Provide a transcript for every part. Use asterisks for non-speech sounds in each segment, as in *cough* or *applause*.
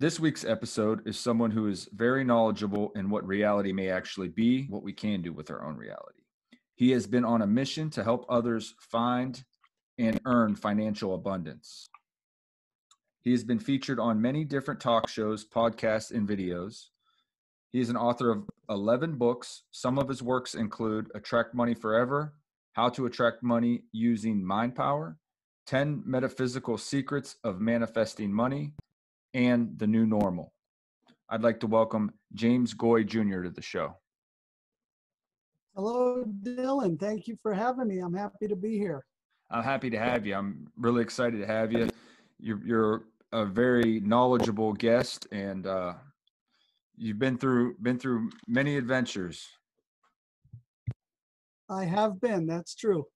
This week's episode is someone who is very knowledgeable in what reality may actually be, what we can do with our own reality. He has been on a mission to help others find and earn financial abundance. He has been featured on many different talk shows, podcasts, and videos. He is an author of 11 books. Some of his works include Attract Money Forever, How to Attract Money Using Mind Power, 10 Metaphysical Secrets of Manifesting Money, and The New Normal. I'd like to welcome James Goi Jr. to the show. Hello, Dylan. Thank you for having me. I'm happy to be here. I'm happy to have you. I'm really excited to have you. You're, you're a very knowledgeable guest, and uh, you've been through been through many adventures. I have been. That's true.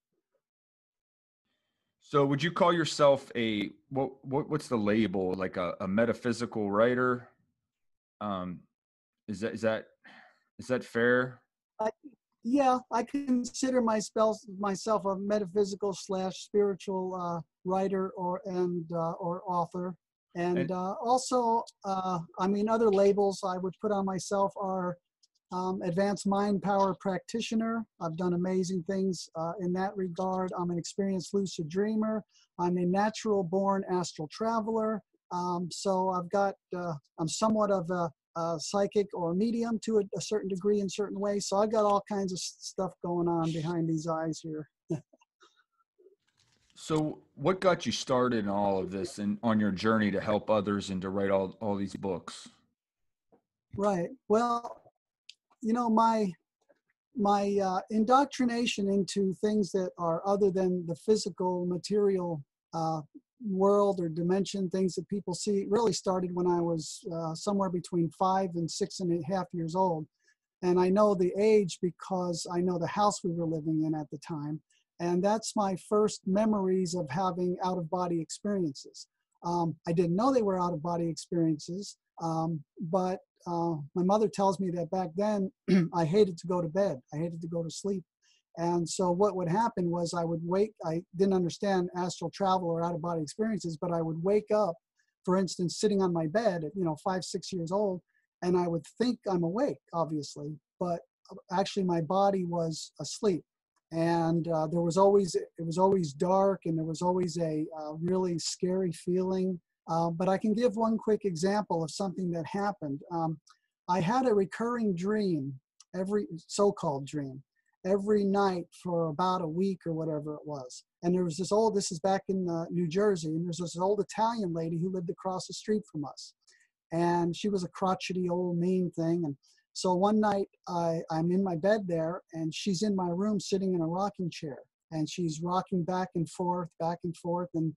So, would you call yourself a what? what what's the label? Like a, a metaphysical writer? Um, is that is that is that fair? I, yeah, I consider myself myself a metaphysical slash spiritual uh, writer or and uh, or author, and, and uh, also, uh, I mean, other labels I would put on myself are um, advanced mind power practitioner. I've done amazing things uh, in that regard. I'm an experienced lucid dreamer. I'm a natural born astral traveler. Um, so I've got, uh, I'm somewhat of a uh, psychic or medium to a, a, certain degree in certain ways. So I've got all kinds of stuff going on behind these eyes here. *laughs* so what got you started in all of this and on your journey to help others and to write all, all these books? Right. Well, you know, my my uh, indoctrination into things that are other than the physical material uh, world or dimension, things that people see, really started when I was uh, somewhere between five and six and a half years old. And I know the age because I know the house we were living in at the time. And that's my first memories of having out of body experiences. Um, I didn't know they were out of body experiences, um, but uh, my mother tells me that back then *clears throat* I hated to go to bed. I hated to go to sleep. And so what would happen was I would wake, I didn't understand astral travel or out of body experiences, but I would wake up, for instance, sitting on my bed at, you know, five, six years old, and I would think I'm awake, obviously, but uh, actually my body was asleep. And uh, there was always, it was always dark and there was always a uh, really scary feeling. Uh, but I can give one quick example of something that happened. Um, I had a recurring dream, every so-called dream, every night for about a week or whatever it was. And there was this old, this is back in uh, New Jersey, and there's this old Italian lady who lived across the street from us. And she was a crotchety old mean thing. And so one night I, I'm in my bed there, and she's in my room sitting in a rocking chair. And she's rocking back and forth, back and forth. And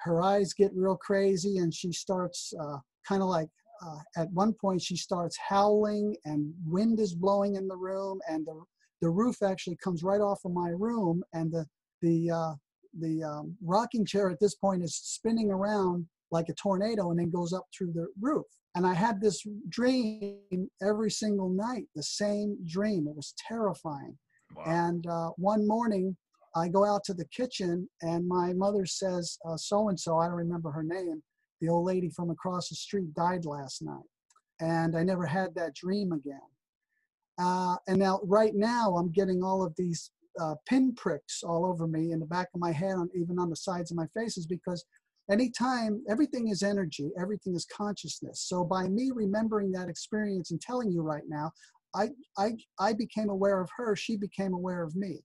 her eyes get real crazy, and she starts uh, kind of like uh, at one point she starts howling and wind is blowing in the room and the the roof actually comes right off of my room and the the uh, the um, rocking chair at this point is spinning around like a tornado and then goes up through the roof. And i had this dream every single night the same dream. It was terrifying. Wow. and uh, one morning i go out to the kitchen and my mother says so and so i don't remember her name the old lady from across the street died last night and i never had that dream again uh, and now, right now, I'm getting all of these uh, pin pricks all over me in the back of my head, and even on the sides of my faces, because anytime, everything is energy, everything is consciousness. So by me remembering that experience and telling you right now, I, I, I became aware of her, she became aware of me.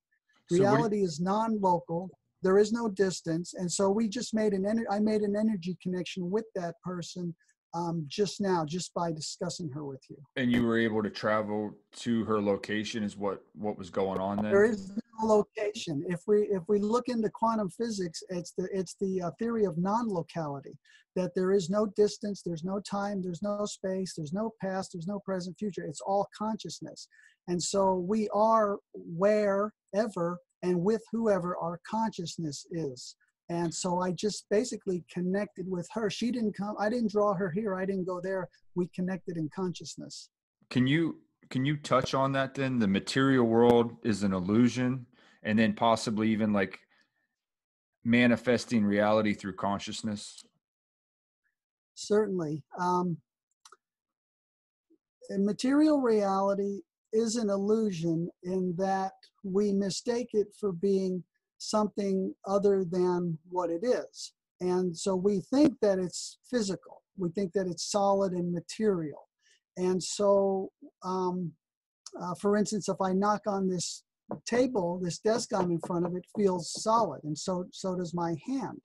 So Reality is non-local. There is no distance, and so we just made an. Ener- I made an energy connection with that person um, just now, just by discussing her with you. And you were able to travel to her location. Is what what was going on there? There is no location. If we if we look into quantum physics, it's the it's the uh, theory of non-locality. That there is no distance, there's no time, there's no space, there's no past, there's no present, future. It's all consciousness. And so we are wherever and with whoever our consciousness is. And so I just basically connected with her. She didn't come, I didn't draw her here, I didn't go there. We connected in consciousness. Can you can you touch on that then? The material world is an illusion, and then possibly even like manifesting reality through consciousness? Certainly. Um, material reality is an illusion in that we mistake it for being something other than what it is. And so we think that it's physical, we think that it's solid and material. And so, um, uh, for instance, if I knock on this table, this desk I'm in front of, it feels solid, and so so does my hand.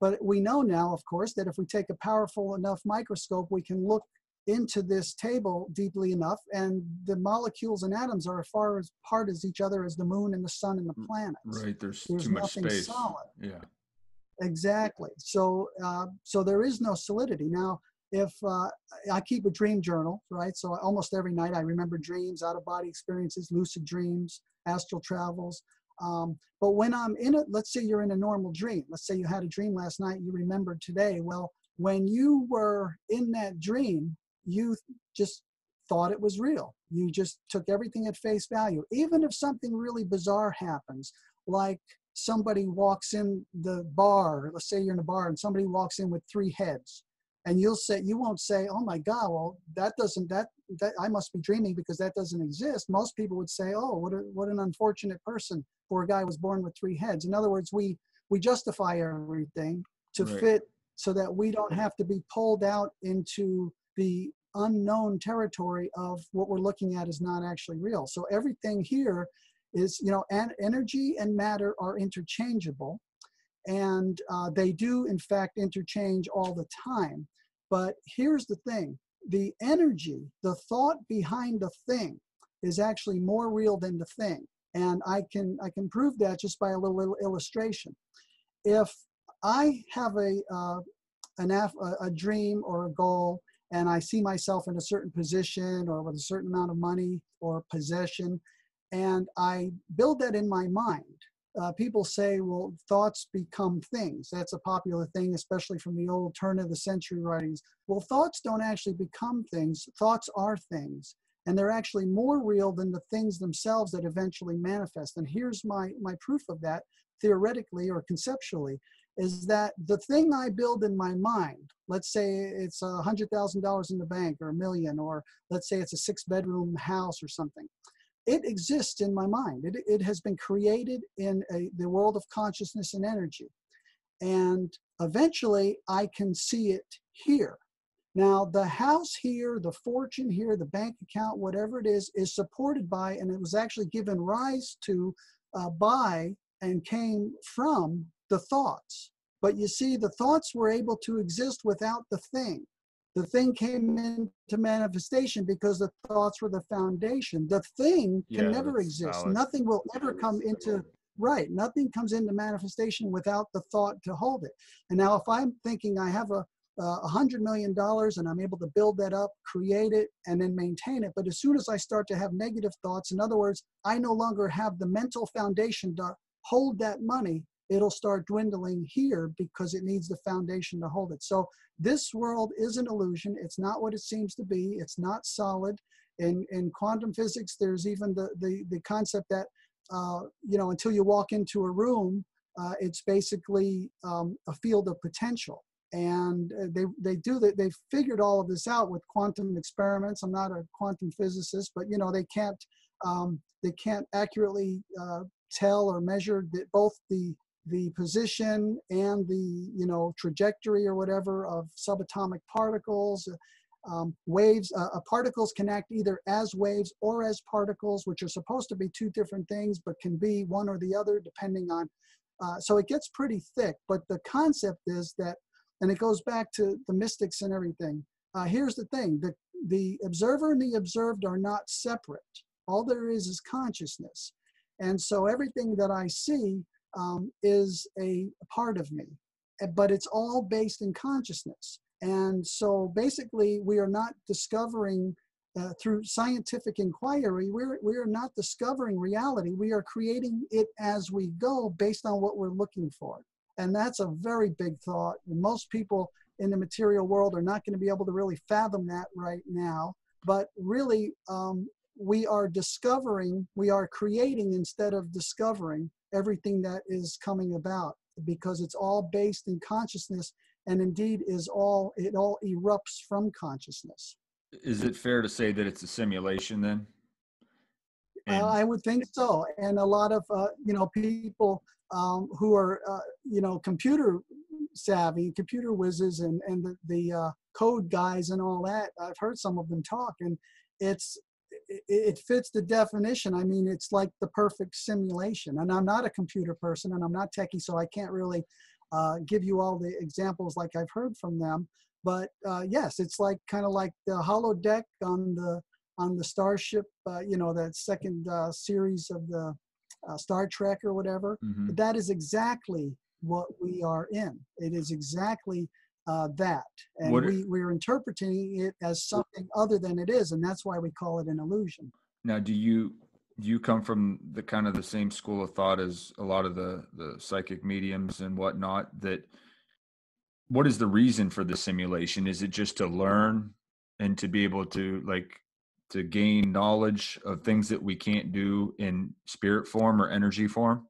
But we know now, of course, that if we take a powerful enough microscope, we can look into this table deeply enough, and the molecules and atoms are as far apart as each other as the moon and the sun and the mm, planets. Right. There's, There's too much space. Solid. Yeah. Exactly. So, uh, so there is no solidity. Now, if uh, I keep a dream journal, right? So almost every night I remember dreams, out of body experiences, lucid dreams, astral travels. Um, but when I'm in it, let's say you're in a normal dream. Let's say you had a dream last night, you remembered today. Well, when you were in that dream, you just thought it was real. You just took everything at face value. Even if something really bizarre happens, like somebody walks in the bar, let's say you're in a bar and somebody walks in with three heads, and you'll say, you won't say, oh my God, well, that doesn't, that, that I must be dreaming because that doesn't exist. Most people would say, oh, what, a, what an unfortunate person. Poor guy was born with three heads. In other words, we, we justify everything to right. fit so that we don't have to be pulled out into the unknown territory of what we're looking at is not actually real. So everything here is, you know, and energy and matter are interchangeable. And uh, they do, in fact, interchange all the time. But here's the thing the energy, the thought behind the thing, is actually more real than the thing. And I can, I can prove that just by a little, little illustration. If I have a, uh, an a, a dream or a goal and I see myself in a certain position or with a certain amount of money or possession, and I build that in my mind. Uh, people say, well, thoughts become things. That's a popular thing, especially from the old turn of the century writings. Well, thoughts don't actually become things, thoughts are things. And they're actually more real than the things themselves that eventually manifest. And here's my, my proof of that, theoretically or conceptually is that the thing I build in my mind, let's say it's a hundred thousand dollars in the bank or a million, or let's say it's a six bedroom house or something, it exists in my mind. It, it has been created in a, the world of consciousness and energy. And eventually I can see it here. Now, the house here, the fortune here, the bank account, whatever it is, is supported by, and it was actually given rise to uh, by and came from the thoughts. But you see, the thoughts were able to exist without the thing. The thing came into manifestation because the thoughts were the foundation. The thing can yeah, never exist. Valid. Nothing will ever come into right. Nothing comes into manifestation without the thought to hold it. And now, if I'm thinking I have a a hundred million dollars and I'm able to build that up, create it, and then maintain it. But as soon as I start to have negative thoughts, in other words, I no longer have the mental foundation to hold that money, it'll start dwindling here because it needs the foundation to hold it. So this world is an illusion. It's not what it seems to be. It's not solid. In, in quantum physics, there's even the, the, the concept that, uh, you know, until you walk into a room, uh, it's basically um, a field of potential. And uh, they, they do that. They figured all of this out with quantum experiments. I'm not a quantum physicist, but you know, they can't, um, they can't accurately uh, tell or measure that both the the position and the you know trajectory or whatever of subatomic particles um, waves uh, uh, particles can act either as waves or as particles which are supposed to be two different things but can be one or the other depending on uh, so it gets pretty thick. But the concept is that and it goes back to the mystics and everything uh, here's the thing the, the observer and the observed are not separate. All there is is consciousness. And so everything that i see um, is a part of me, eh, but it's all based in consciousness. And so basically, we are not discovering uh, through scientific inquiry, we're, we're not discovering reality. We are creating it as we go based on what we're looking for. And that's a very big thought. Most people in the material world are not going to be able to really fathom that right now. But really, um, we are discovering, we are creating instead of discovering everything that is coming about because it's all based in consciousness and indeed is all it all erupts from consciousness is it fair to say that it's a simulation then? Uh, I would think so. And a lot of, uh, you know, people um, who are, uh, you know, computer savvy, computer whizzes and, and the, the uh, code guys and all that, I've heard some of them talk and it's, it, it fits the definition. I mean, it's like the perfect simulation. And I'm not a computer person and I'm not techie, so I can't really uh, give you all the examples like I've heard from them. But uh, yes, it's like kind of like the holodeck on the on the Starship, uh, you know, that second uh, series of the uh, Star Trek or whatever. Mhm. That is exactly what we are in. It is exactly uh, that, and What- we we're interpreting it as something other than it is, and that's why we call it an illusion. Now, do you do you come from the kind of the same school of thought as a lot of the the psychic mediums and whatnot? That what is the reason for the simulation? Is it just to learn and to be able to like to gain knowledge of things that we can't do in spirit form or energy form?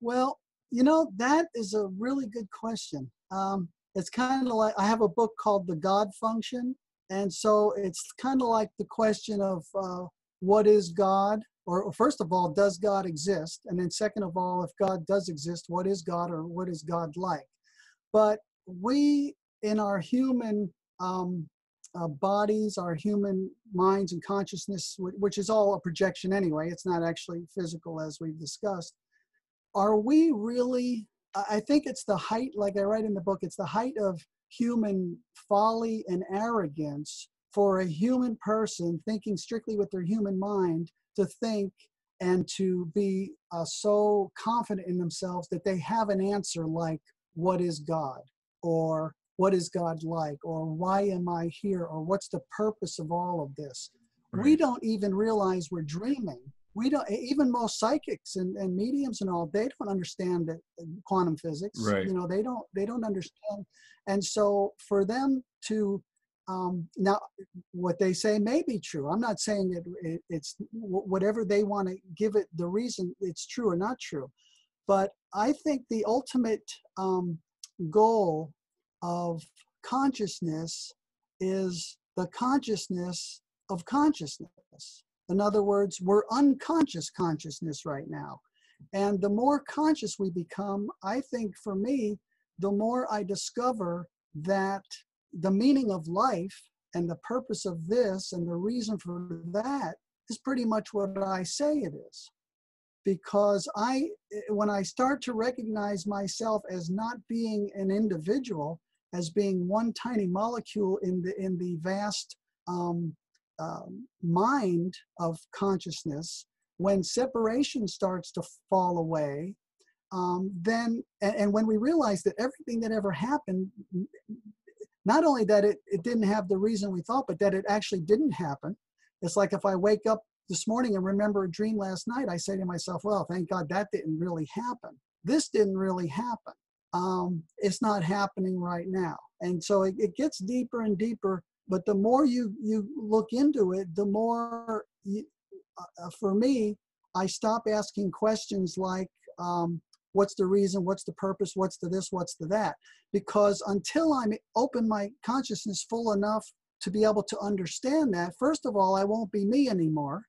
Well, you know, that is a really good question. Um, it's kind of like I have a book called The God Function. And so it's kind of like the question of uh, what is God? Or, first of all, does God exist? And then, second of all, if God does exist, what is God or what is God like? But we, in our human um, uh, bodies, our human minds and consciousness, wh- which is all a projection anyway, it's not actually physical as we've discussed are we really i think it's the height like i write in the book it's the height of human folly and arrogance for a human person thinking strictly with their human mind to think and to be uh, so confident in themselves that they have an answer like what is god? or what is god like? or why am i here? or what's the purpose of all of this? We don't even realize we're dreaming we don't even most psychics and, and mediums and all they don't understand that uh, quantum physics Right. you know they don't they don't understand. And so for them to um, now what they say may be true. I'm not saying it, it it's whatever they want to give it the reason it's true or not true. But i think the ultimate um, goal of consciousness is the consciousness of consciousness in other words, we're unconscious consciousness right now. And the more conscious we become, I think for me, the more I discover that the meaning of life and the purpose of this and the reason for that is pretty much what I say it is. Because I, when I start to recognize myself as not being an individual, as being one tiny molecule in the in the vast um, um, mind of consciousness, when separation starts to fall away, um, then, and, and when we realize that everything that ever happened, not only that it, it didn't have the reason we thought, but that it actually didn't happen. It's like if I wake up this morning and remember a dream last night, I say to myself, well, thank God that didn't really happen. This didn't really happen. Um, it's not happening right now. And so it, it gets deeper and deeper but the more you you look into it the more you, uh, for me i stop asking questions like um, what's the reason what's the purpose what's the this what's the that? Because until i'm open my consciousness full enough to be able to understand that first of all i won't be me anymore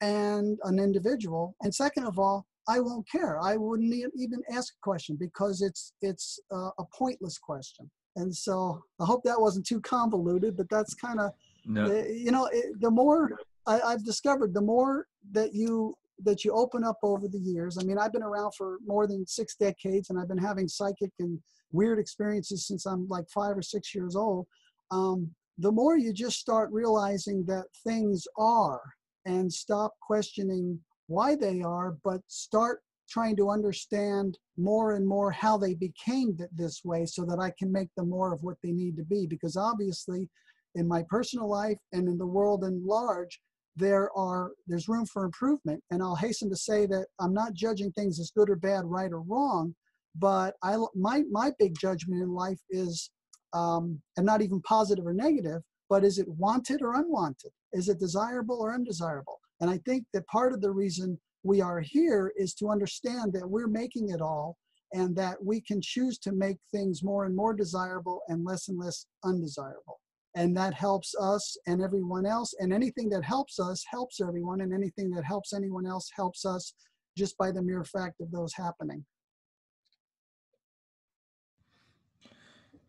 and an individual and second of all i won't care. I wouldn't even ask a question because it's it's uh, a pointless question and so i hope that wasn't too convoluted but that's kind of No, uh, you know it, the more I, i've discovered the more that you that you open up over the years. I mean i've been around for more than six decades and i've been having psychic and weird experiences since i'm like five or six years old. Um, the more you just start realizing that things are and stop questioning why they are but start trying to understand more and more how they became th- this way so that i can make them more of what they need to be. Because obviously in my personal life and in the world in large there are there's room for improvement. And i'll hasten to say that i'm not judging things as good or bad right or wrong but i my my big judgment in life is um, and not even positive or negative but is it wanted or unwanted? Is it desirable or undesirable? And i think that part of the reason we are here is to understand that we're making it all and that we can choose to make things more and more desirable and less and less undesirable. And that helps us and everyone else. And anything that helps us helps everyone, and anything that helps anyone else helps us just by the mere fact of those happening.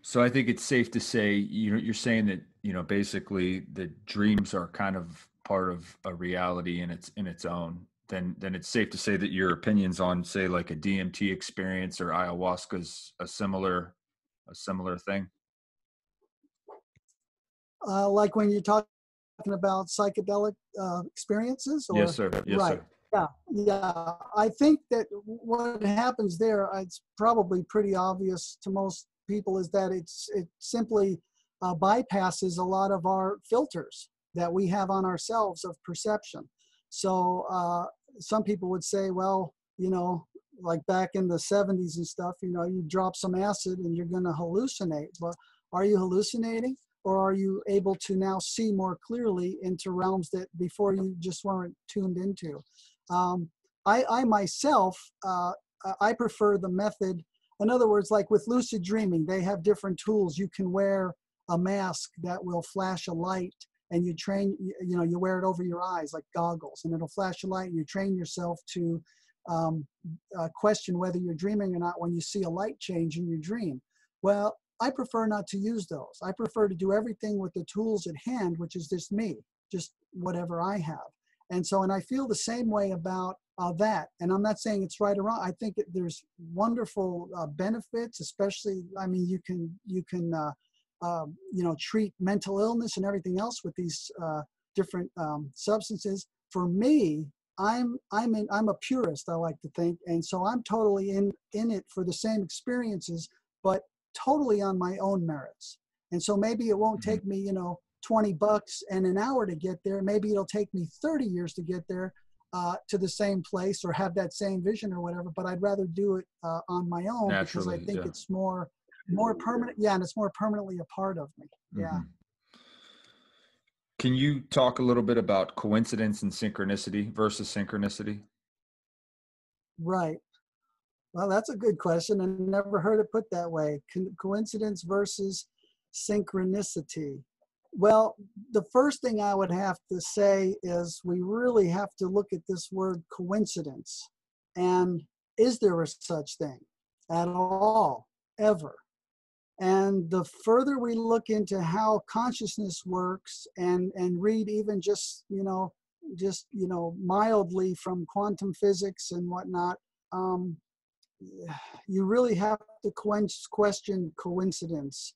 So I think it's safe to say you know you're saying that you know basically the dreams are kind of part of a reality in its in its own. Then then it's safe to say that your opinions on say like a DMT experience or ayahuasca is a similar a similar thing. Uh, like when you're talking about psychedelic uh, experiences. Or, yes, sir. Yes, right. sir. Yeah, yeah. I think that what happens there, it's probably pretty obvious to most people is that it's it simply uh, bypasses a lot of our filters that we have on ourselves of perception. So uh, some people would say, well, you know, like back in the 70s and stuff, you know, you drop some acid and you're going to hallucinate. But are you hallucinating? Or are you able to now see more clearly into realms that before you just weren't tuned into? Um, I, I myself, uh, I prefer the method in other words, like with lucid dreaming, they have different tools. You can wear a mask that will flash a light and you train, you know, you wear it over your eyes like goggles and it'll flash a light and you train yourself to um, uh, question whether you're dreaming or not when you see a light change in your dream. Well, I prefer not to use those. I prefer to do everything with the tools at hand, which is just me, just whatever I have. And so, and I feel the same way about uh, that. And I'm not saying it's right or wrong. I think it, there's wonderful uh, benefits, especially, I mean, you can, you can, uh, um, you know, treat mental illness and everything else with these uh, different um, substances. For me, I'm, I'm, in, I'm a purist, I like to think. And so I'm totally in, in it for the same experiences, but totally on my own merits. And so maybe it won't mm-hmm. take me, you know, 20 bucks and an hour to get there. Maybe it'll take me 30 years to get there, uh, to the same place or have that same vision or whatever. But I'd rather do it uh, on my own because I think yeah. it's more more permanent. Yeah, and it's more permanently a part of me. Yeah. Mm-hmm. Can you talk a little bit about coincidence and synchronicity versus synchronicity? Right. Well, that's a good question. I never heard it put that way. Co- coincidence versus synchronicity. Well, the first thing I would have to say is we really have to look at this word coincidence. And is there a such thing at all, ever? And the further we look into how consciousness works and, and read even just, you know, just, you know, mildly from quantum physics and whatnot, um, *sighs* you really have to question coincidence.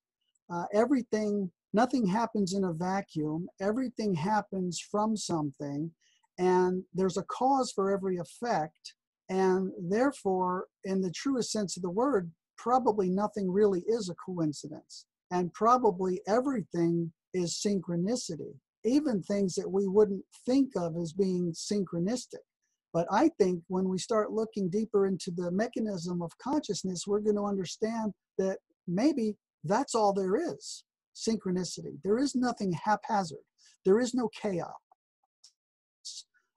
Uh, everything nothing happens in a vacuum. Everything happens from something, and there's a cause for every effect. And therefore, in the truest sense of the word, probably nothing really is a coincidence. And probably everything is synchronicity, even things that we wouldn't think of as being synchronistic. But I think when we start looking deeper into the mechanism of consciousness, we're going to understand that maybe that's all there is synchronicity. There is nothing haphazard. There is no chaos.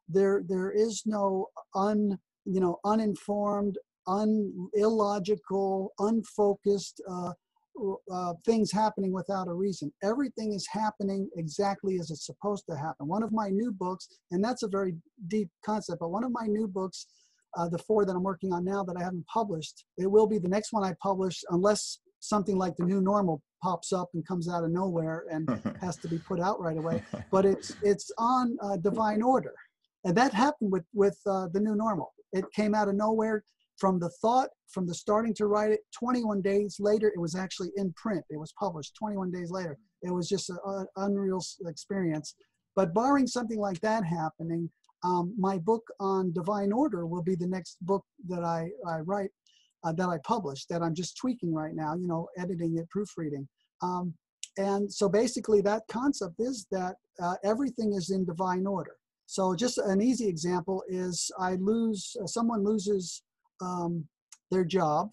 There, there is no un, you know, uninformed, un, illogical, unfocused uh, uh, things happening without a reason. Everything is happening exactly as it's supposed to happen. One of my new books, and that's a very deep concept, but one of my new books, uh, the four that I'm working on now that I haven't published, it will be the next one I publish unless something like the new normal pops up and comes out of nowhere and *laughs* has to be put out right away. But it's it's on uh, divine order, and that happened with with uh, the new normal. It came out of nowhere from the thought, from the starting to write it. 21 days later, it was actually in print. It was published 21 days later. It was just an unreal experience. But barring something like that happening, um, my book on divine order will be the next book that I, I write uh, that I publish, that I'm just tweaking right now, you know, editing it, proofreading. Um, and so basically that concept is that uh, everything is in divine order. So just an easy example is I lose, uh, someone loses um, their job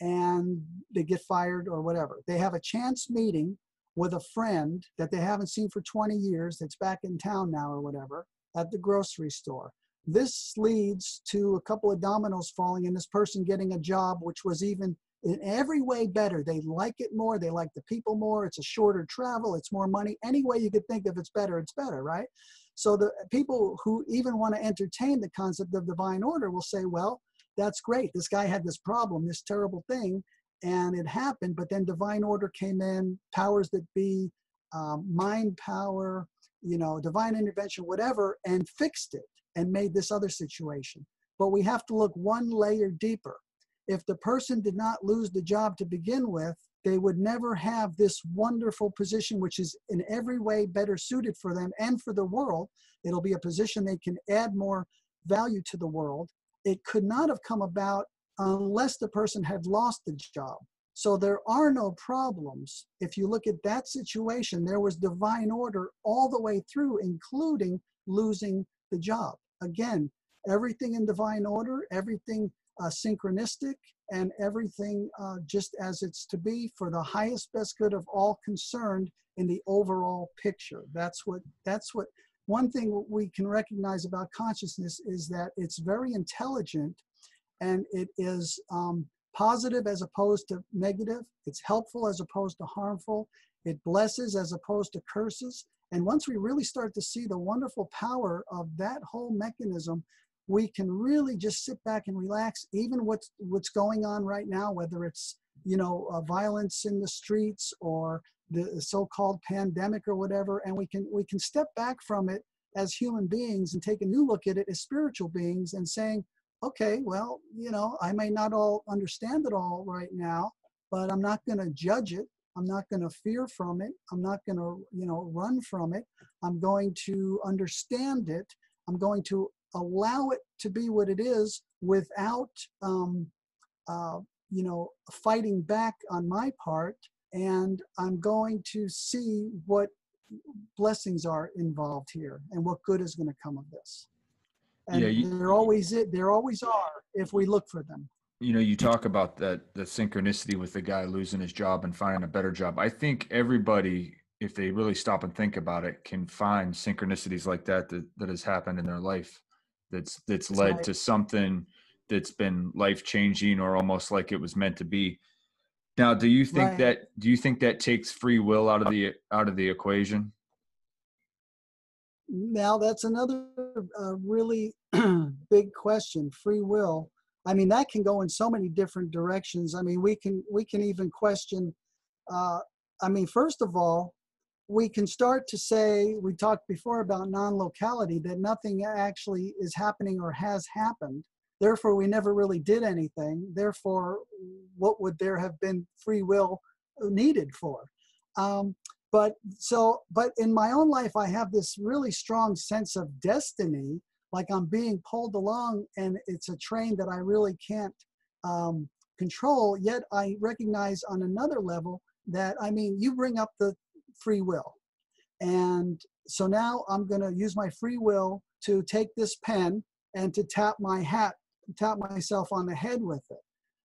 and they get fired or whatever. They have a chance meeting with a friend that they haven't seen for 20 years that's back in town now or whatever at the grocery store. this leads to a couple of dominoes falling and this person getting a job which was even in every way better. They like it more, they like the people more, it's a shorter travel, it's more money. Any way you could think of it's better, it's better, right? So the people who even want to entertain the concept of divine order will say, well, that's great. This guy had this problem, this terrible thing, and it happened, but then divine order came in, powers that be, um, mind power, you know, divine intervention, whatever, and fixed it and made this other situation. But we have to look one layer deeper. If the person did not lose the job to begin with, they would never have this wonderful position, which is in every way better suited for them and for the world. It'll be a position they can add more value to the world. It could not have come about unless the person had lost the job. So there are no problems. If you look at that situation, there was divine order all the way through, including losing the job. Again, everything in divine order, everything uh, synchronistic, and everything uh, just as it's to be for the highest best good of all concerned in the overall picture. That's what. That's what. One thing we can recognize about consciousness is that it's very intelligent, and it is um, positive as opposed to negative. It's helpful as opposed to harmful. It blesses as opposed to curses. And once we really start to see the wonderful power of that whole mechanism, we can really just sit back and relax. Even what's what's going on right now, whether it's you know uh, violence in the streets or the so-called pandemic or whatever, and we can we can step back from it as human beings and take a new look at it as spiritual beings and saying, okay, well, you know, I may not all understand it all right now, but I'm not going to judge it. I'm not going to fear from it. I'm not going to, you know, run from it. I'm going to understand it. I'm going to allow it to be what it is without, um, uh, you know, fighting back on my part. And I'm going to see what blessings are involved here and what good is going to come of this and yeah, you, there always it there always are if we look for them you know you talk about that the synchronicity with the guy losing his job and finding a better job i think everybody if they really stop and think about it can find synchronicities like that that, that has happened in their life that's that's led right. to something that's been life changing or almost like it was meant to be. Now do you think right. that do you think that takes free will out of the out of the equation? Now that's another uh, really *clears throat* big question free will. I mean that can go in so many different directions. I mean we can we can even question uh, i mean first of all we can start to say we talked before about non-locality that nothing actually is happening or has happened therefore we never really did anything. Therefore what would there have been free will needed for? Um, but so but in my own life i have this really strong sense of destiny like i'm being pulled along and it's a train that i really can't um, control. Yet i recognize on another level that i mean you bring up the free will. And so now i'm going to use my free will to take this pen and to tap my hat tap myself on the head with it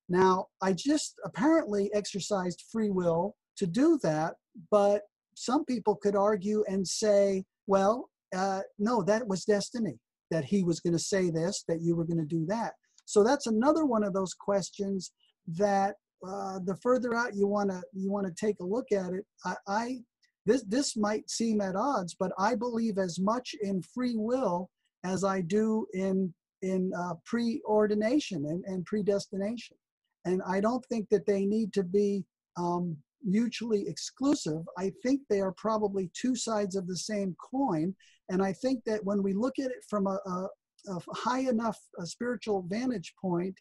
now i just apparently exercised free will to do that but some people could argue and say, well, uh, no, that was destiny, that he was going to say this, that you were going to do that. So that's another one of those questions that uh, the further out you want to you want to take a look at it, I, I this this might seem at odds, but I believe as much in free will as I do in in uh, preordination and, and predestination. And I don't think that they need to be um, mutually exclusive. I think they are probably two sides of the same coin. And I think that when we look at it from a, a, a high enough a spiritual vantage point,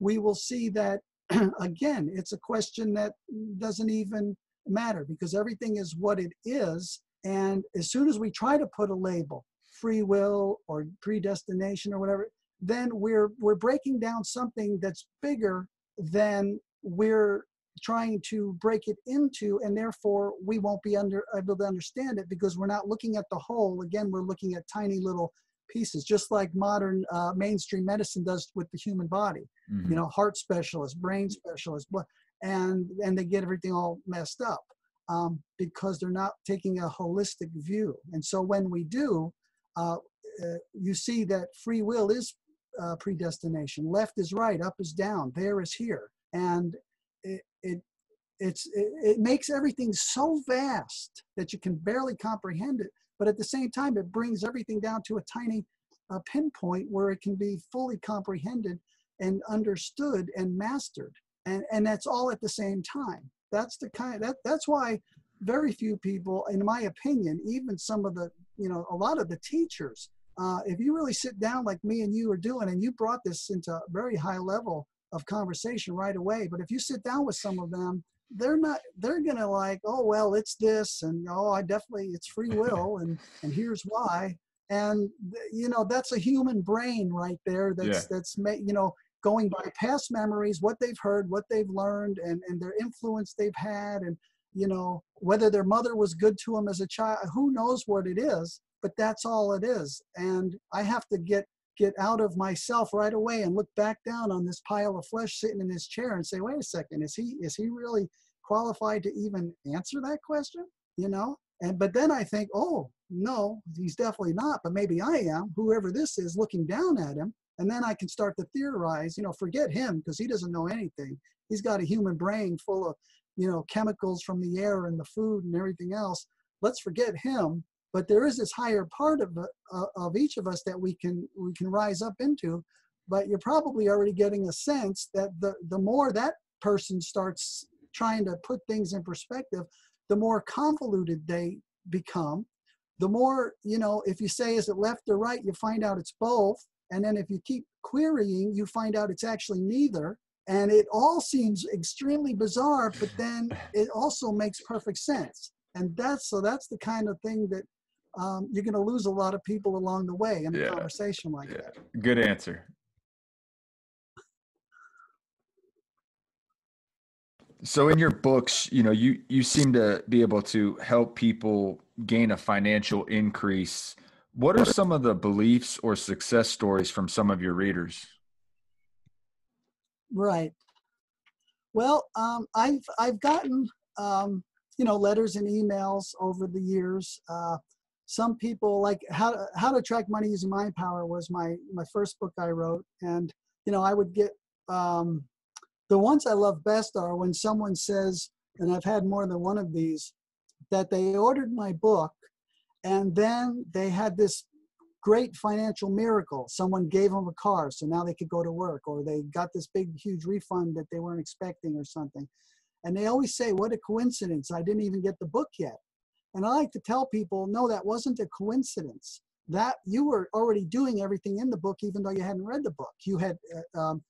we will see that, *clears throat* again, it's a question that doesn't even matter because everything is what it is. And as soon as we try to put a label, free will or predestination or whatever, then we're we're breaking down something that's bigger than we're trying to break it into and therefore we won't be under able to understand it because we're not looking at the whole. Again we're looking at tiny little pieces just like modern uh, mainstream medicine does with the human body. Mm-hmm. you know heart specialists brain specialists and and they get everything all messed up um, because they're not taking a holistic view. And so when we do uh, uh, you see that free will is uh, predestination. Left is right, up is down, there is here, and it it it's it, it makes everything so vast that you can barely comprehend it. But at the same time, it brings everything down to a tiny uh, pinpoint where it can be fully comprehended and understood and mastered, and and that's all at the same time. That's the kind that that's why very few people, in my opinion, even some of the you know a lot of the teachers uh, if you really sit down like me and you are doing, and you brought this into a very high level of conversation right away, but if you sit down with some of them, they're not, they're going to like, oh, well, it's this, and oh, I definitely, it's free *laughs* will, and, and here's why. And, you know, that's a human brain right there that's, yeah. that's, you know, going by past memories, what they've heard, what they've learned, and, and their influence they've had, and, you know, whether their mother was good to them as a child, who knows what it is but that's all it is. And I have to get get out of myself right away and look back down on this pile of flesh sitting in his chair and say, wait a second, is he is he really qualified to even answer that question? You know? And but then I think, oh no, he's definitely not, but maybe I am, whoever this is looking down at him. And then I can start to theorize, you know, forget him because he doesn't know anything. He's got a human brain full of, you know, chemicals from the air and the food and everything else. Let's forget him but there is this higher part of, uh, of each of us that we can we can rise up into. But you're probably already getting a sense that the the more that person starts trying to put things in perspective the more convoluted they become. The more you know if you say is it left or right you find out it's both. And then if you keep querying you find out it's actually neither. And it all seems extremely bizarre but then it also makes perfect sense. And that's so that's the kind of thing that um, you're going to lose a lot of people along the way in a conversation like yeah. that. Good answer. So in your books, you know, you you seem to be able to help people gain a financial increase. What are some of the beliefs or success stories from some of your readers? Right. Well, um, I've I've gotten um, you know letters and emails over the years. Uh, some people like how how to attract money using mind power was my my first book I wrote, and you know I would get um, the ones I love best are when someone says, and I've had more than one of these, that they ordered my book, and then they had this great financial miracle. Someone gave them a car, so now they could go to work, or they got this big huge refund that they weren't expecting, or something. And they always say, "What a coincidence! I didn't even get the book yet." And I like to tell people, no, that wasn't a coincidence. That you were already doing everything in the book, even though you hadn't read the book. You had uh, um,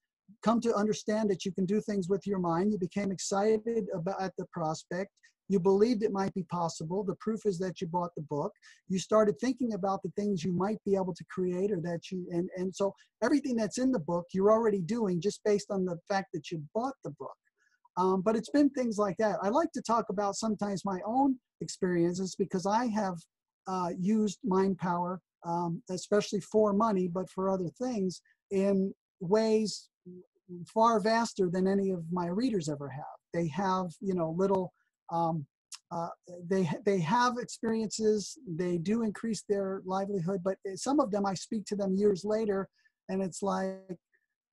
come to understand that you can do things with your mind. You became excited about the prospect. You believed it might be possible. The proof is that you bought the book. You started thinking about the things you might be able to create or that you, and, and so everything that's in the book, you're already doing just based on the fact that you bought the book. Um, but it's been things like that. I like to talk about sometimes my own experiences because I have uh, used mind power, um, especially for money, but for other things in ways far vaster than any of my readers ever have. They have, you know, little, um, uh, they, they have experiences, they do increase their livelihood, but some of them I speak to them years later and it's like,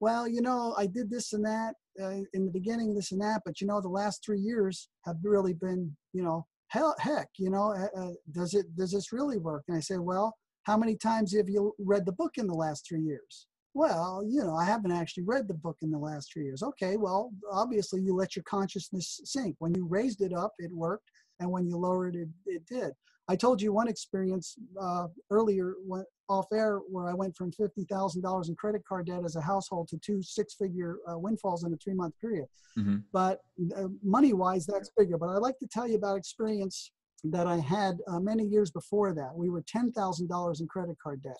well, you know, I did this and that uh, in the beginning, this and that, but you know, the last three years have really been, you know, hell, heck, you know, uh, uh, does it, does this really work? And I say, well, how many times have you read the book in the last three years? Well, you know, I haven't actually read the book in the last three years. Okay, well, obviously you let your consciousness sink. When you raised it up, it worked, and when you lowered it, it did. I told you one experience uh, earlier when, off air where I went from $50,000 in credit card debt as a household to two six figure uh, windfalls in a three month period. Mm-hmm. But uh, money wise, that's bigger. But I'd like to tell you about experience that I had uh, many years before that. We were $10,000 in credit card debt.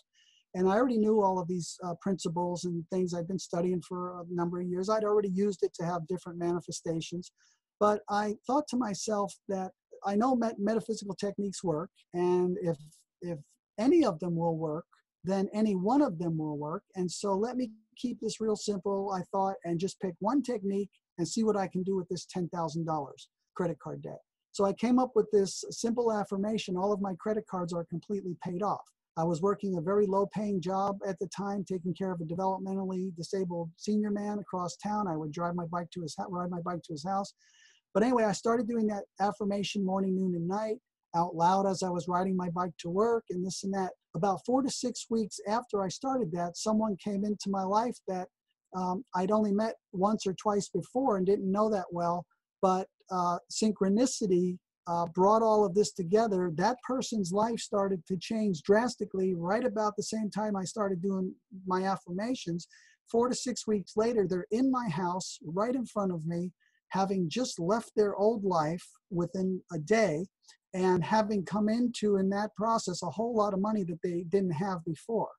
And I already knew all of these uh, principles and things I'd been studying for a number of years. I'd already used it to have different manifestations. But I thought to myself that I know met- metaphysical techniques work, and if if any of them will work, then any one of them will work. And so let me keep this real simple, I thought, and just pick one technique and see what I can do with this $10,000 credit card debt. So I came up with this simple affirmation all of my credit cards are completely paid off. I was working a very low paying job at the time, taking care of a developmentally disabled senior man across town. I would drive my bike to his ride my bike to his house. But anyway, I started doing that affirmation morning, noon, and night out loud as I was riding my bike to work and this and that. About four to six weeks after I started that, someone came into my life that um, I'd only met once or twice before and didn't know that well. But uh, synchronicity uh, brought all of this together. That person's life started to change drastically right about the same time I started doing my affirmations. Four to six weeks later, they're in my house right in front of me, having just left their old life within a day and having come into in that process a whole lot of money that they didn't have before.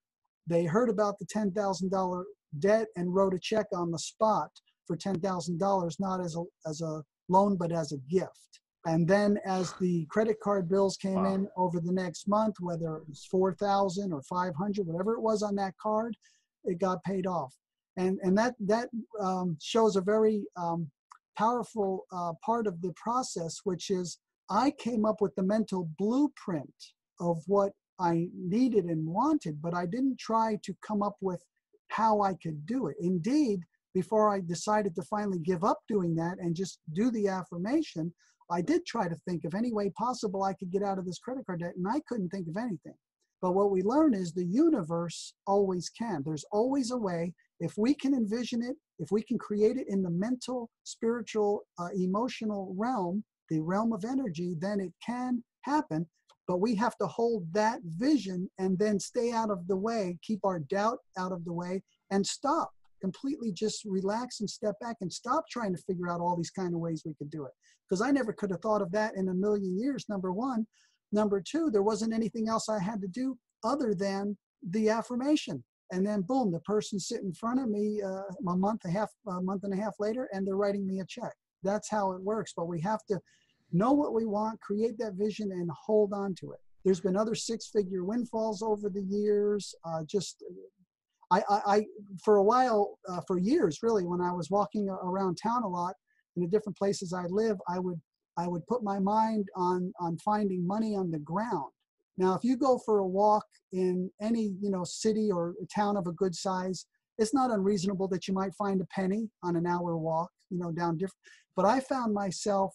They heard about the $10,000 debt and wrote a check on the spot for $10,000, not as a, as a loan, but as a gift. And then as the credit card bills came wow. in over the next month, whether it was 4,000 or 500, whatever it was on that card, it got paid off. And, and that, that um, shows a very um, powerful uh, part of the process, which is I came up with the mental blueprint of what I needed and wanted, but I didn't try to come up with how I could do it. Indeed, before I decided to finally give up doing that and just do the affirmation, I did try to think of any way possible I could get out of this credit card debt, and I couldn't think of anything. But what we learn is the universe always can. There's always a way. If we can envision it, if we can create it in the mental, spiritual, uh, emotional realm, the realm of energy, then it can happen. But we have to hold that vision and then stay out of the way, keep our doubt out of the way, and stop completely just relax and step back and stop trying to figure out all these kind of ways we could do it. Because I never could have thought of that in a million years, number one. Number two, there wasn't anything else I had to do other than the affirmation. And then boom, the person sitting in front of me uh, a month, a half, a month and a half later, and they're writing me a check. That's how it works. But we have to know what we want, create that vision, and hold on to it. There's been other six-figure windfalls over the years. Uh, just I, I, I, for a while, uh, for years really, when I was walking around town a lot in the different places I live, I would, I would put my mind on, on finding money on the ground. Now, if you go for a walk in any, you know, city or town of a good size, it's not unreasonable that you might find a penny on an hour walk, you know, down different. But I found myself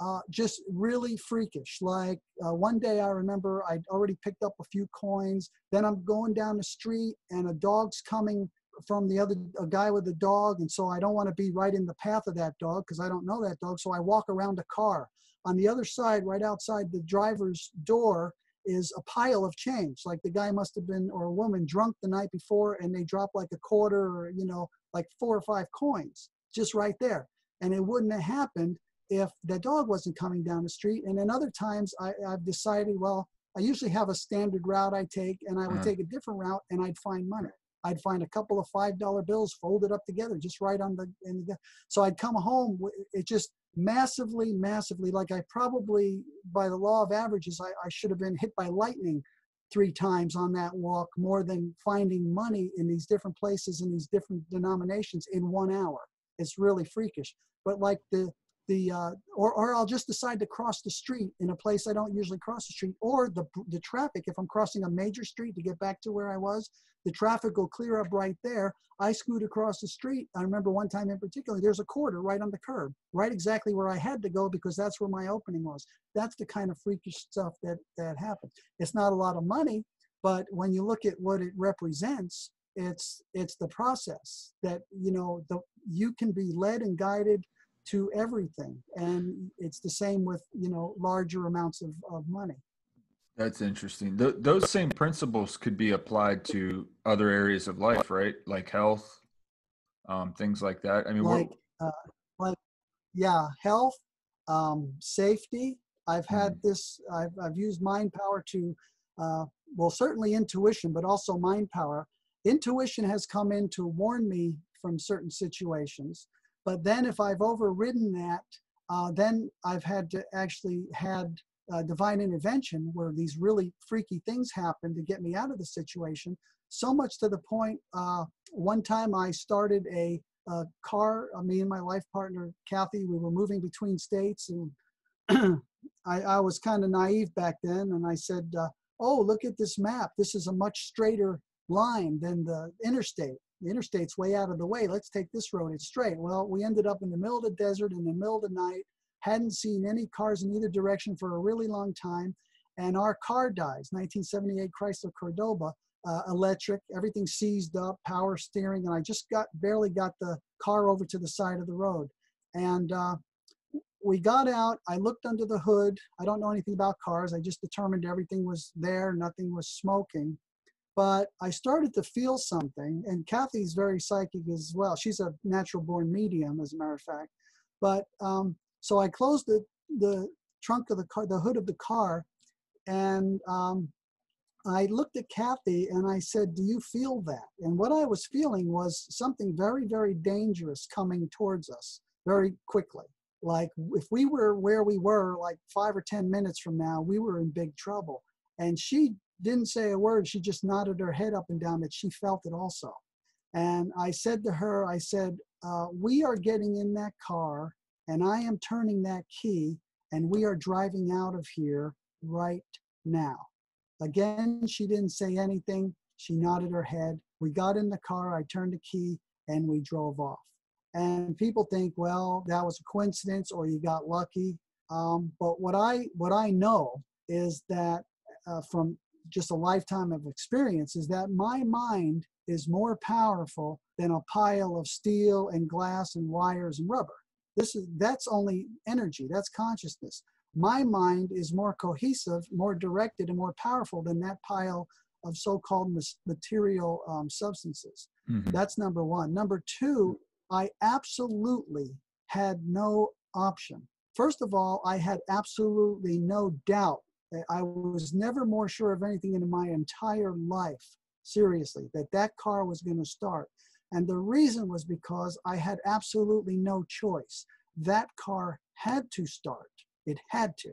uh, just really freakish. Like uh, one day I remember I'd already picked up a few coins. Then I'm going down the street and a dog's coming from the other, a guy with a dog. And so I don't want to be right in the path of that dog because I don't know that dog. So I walk around a car. On the other side, right outside the driver's door, is a pile of change. Like the guy must have been, or a woman, drunk the night before and they dropped like a quarter or, you know, like four or five coins just right there. And it wouldn't have happened if the dog wasn't coming down the street. And then other times I, have decided, well, I usually have a standard route I take, and I would mm-hmm. take a different route, and I'd find money. I'd find a couple of five dollar bills folded up together, just right on the. In the so I'd come home. It just massively, massively. Like I probably, by the law of averages, I, I should have been hit by lightning three times on that walk, more than finding money in these different places in these different denominations in one hour. It's really freakish. But like the the uh, or, or I'll just decide to cross the street in a place I don't usually cross the street or the, the traffic if I'm crossing a major street to get back to where I was the traffic will clear up right there. I scoot across the street. I remember one time in particular there's a quarter right on the curb right exactly where I had to go because that's where my opening was. That's the kind of freakish stuff that that happens. It's not a lot of money but when you look at what it represents it's it's the process that you know the you can be led and guided to everything. And it's the same with, you know, larger amounts of, of money. That's interesting. Th- those same principles could be applied to other areas of life, right? Like health, um, things like that. I mean, like, uh, like, yeah, health, um, safety. I've had mm-hmm. this. I've I've used mind power to, uh, well, certainly intuition, but also mind power. Intuition has come in to warn me from certain situations. But then if I've overridden that, uh, then I've had to actually had uh, divine intervention where these really freaky things happen to get me out of the situation. So much to the point, uh, one time I started a, a car, uh, me and my life partner, Kathy, we were moving between states and *clears throat* I, I, was kind of naive back then. And I said, uh, oh, look at this map. This is a much straighter line than the interstate. The interstate's way out of the way. Let's take this road. It's straight. Well, we ended up in the middle of the desert in the middle of the night, hadn't seen any cars in either direction for a really long time. And our car dies, 1978 Chrysler Cordoba, uh, electric, everything seized up, power steering. And I just got barely got the car over to the side of the road. And uh, we got out. I looked under the hood. I don't know anything about cars. I just determined everything was there, nothing was smoking but I started to feel something, and Kathy's very psychic as well. She's a natural born medium, as a matter of fact. But um, so I closed the, the trunk of the car, the hood of the car, and um, I looked at Kathy and I said, Do you feel that? And what I was feeling was something very, very dangerous coming towards us very quickly. Like if we were where we were, like five or 10 minutes from now, we were in big trouble. And she didn't say a word. She just nodded her head up and down that she felt it also. And I said to her, I said, uh, We are getting in that car and I am turning that key and we are driving out of here right now. Again, she didn't say anything. She nodded her head. We got in the car, I turned the key, and we drove off. And people think, well, that was a coincidence or you got lucky. Um, but what I what I know is that uh, from just a lifetime of experience is that my mind is more powerful than a pile of steel and glass and wires and rubber. This is that's only energy, that's consciousness. My mind is more cohesive, more directed, and more powerful than that pile of so-called material um, substances. Mm-hmm. That's number one. Number two, I absolutely had no option. First of all, I had absolutely no doubt I was never more sure of anything in my entire life, seriously, that that car was going to start. And the reason was because I had absolutely no choice. That car had to start, it had to.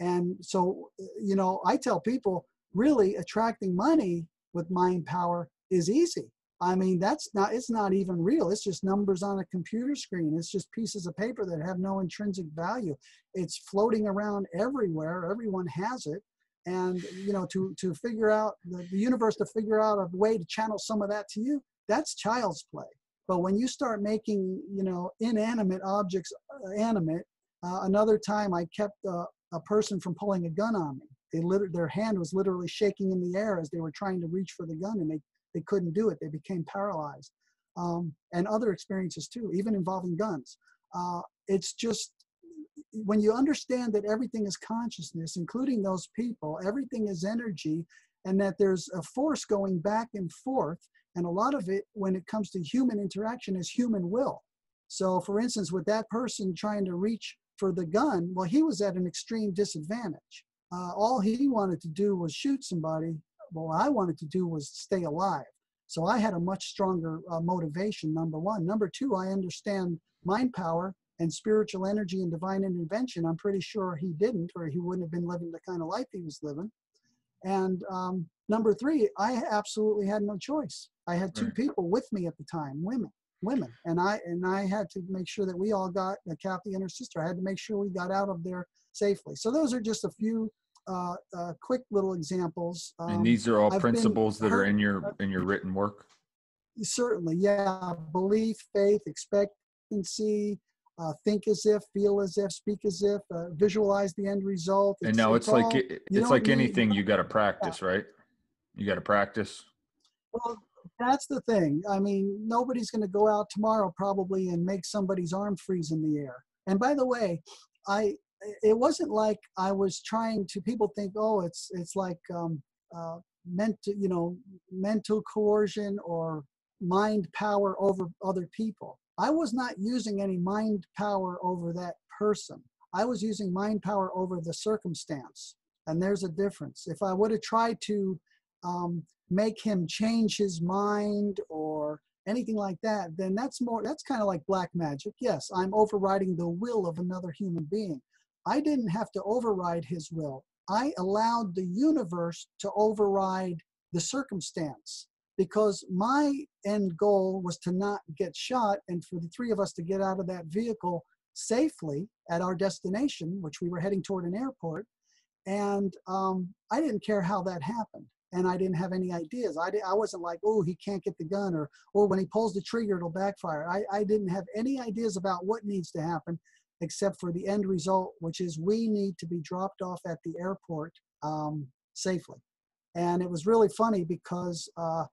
And so, you know, I tell people really attracting money with mind power is easy. I mean, that's not, it's not even real. It's just numbers on a computer screen. It's just pieces of paper that have no intrinsic value. It's floating around everywhere. Everyone has it. And, you know, to, to figure out the, the universe, to figure out a way to channel some of that to you, that's child's play. But when you start making, you know, inanimate objects uh, animate, uh, another time I kept a, person from pulling a gun on me. They lit- their hand was literally shaking in the air as they were trying to reach for the gun and they they couldn't do it. They became paralyzed. Um, and other experiences too, even involving guns. Uh, it's just when you understand that everything is consciousness, including those people, everything is energy, and that there's a force going back and forth. And a lot of it, when it comes to human interaction, is human will. So, for instance, with that person trying to reach for the gun, well, he was at an extreme disadvantage. Uh, all he wanted to do was shoot somebody what I wanted to do was stay alive. So I had a much stronger uh, motivation, number one. Number two, I understand mind power and spiritual energy and divine intervention. I'm pretty sure he didn't, or he wouldn't have been living the kind of life he was living. And um, number three, I absolutely had no choice. I had two right. people with me at the time, women, women, and I and I had to make sure that we all got uh, Kathy and her sister. I had to make sure we got out of there safely. So those are just a few uh, uh, quick little examples. Um, and these are all I've principles that are in your in your written work. Certainly, yeah. Belief, faith, expectancy, uh, think as if, feel as if, speak as if, uh, visualize the end result. It's, and now it's, it's like all, it, it's like anything you got to practice, right? You got to practice. Well, that's the thing. I mean, nobody's going to go out tomorrow probably and make somebody's arm freeze in the air. And by the way, I it wasn't like I was trying to. People think, oh, it's it's like um, uh, mental, you know, mental coercion or mind power over other people. I was not using any mind power over that person. I was using mind power over the circumstance, and there's a difference. If I would have tried to um, make him change his mind or anything like that, then that's more. That's kind of like black magic. Yes, I'm overriding the will of another human being. I didn't have to override his will. I allowed the universe to override the circumstance because my end goal was to not get shot and for the three of us to get out of that vehicle safely at our destination, which we were heading toward an airport. And um, I didn't care how that happened. And I didn't have any ideas. I, I wasn't like, oh, he can't get the gun, or, or when he pulls the trigger, it'll backfire. I, I didn't have any ideas about what needs to happen except for the end result, which is we need to be dropped off at the airport um, safely. And it was really funny because uh,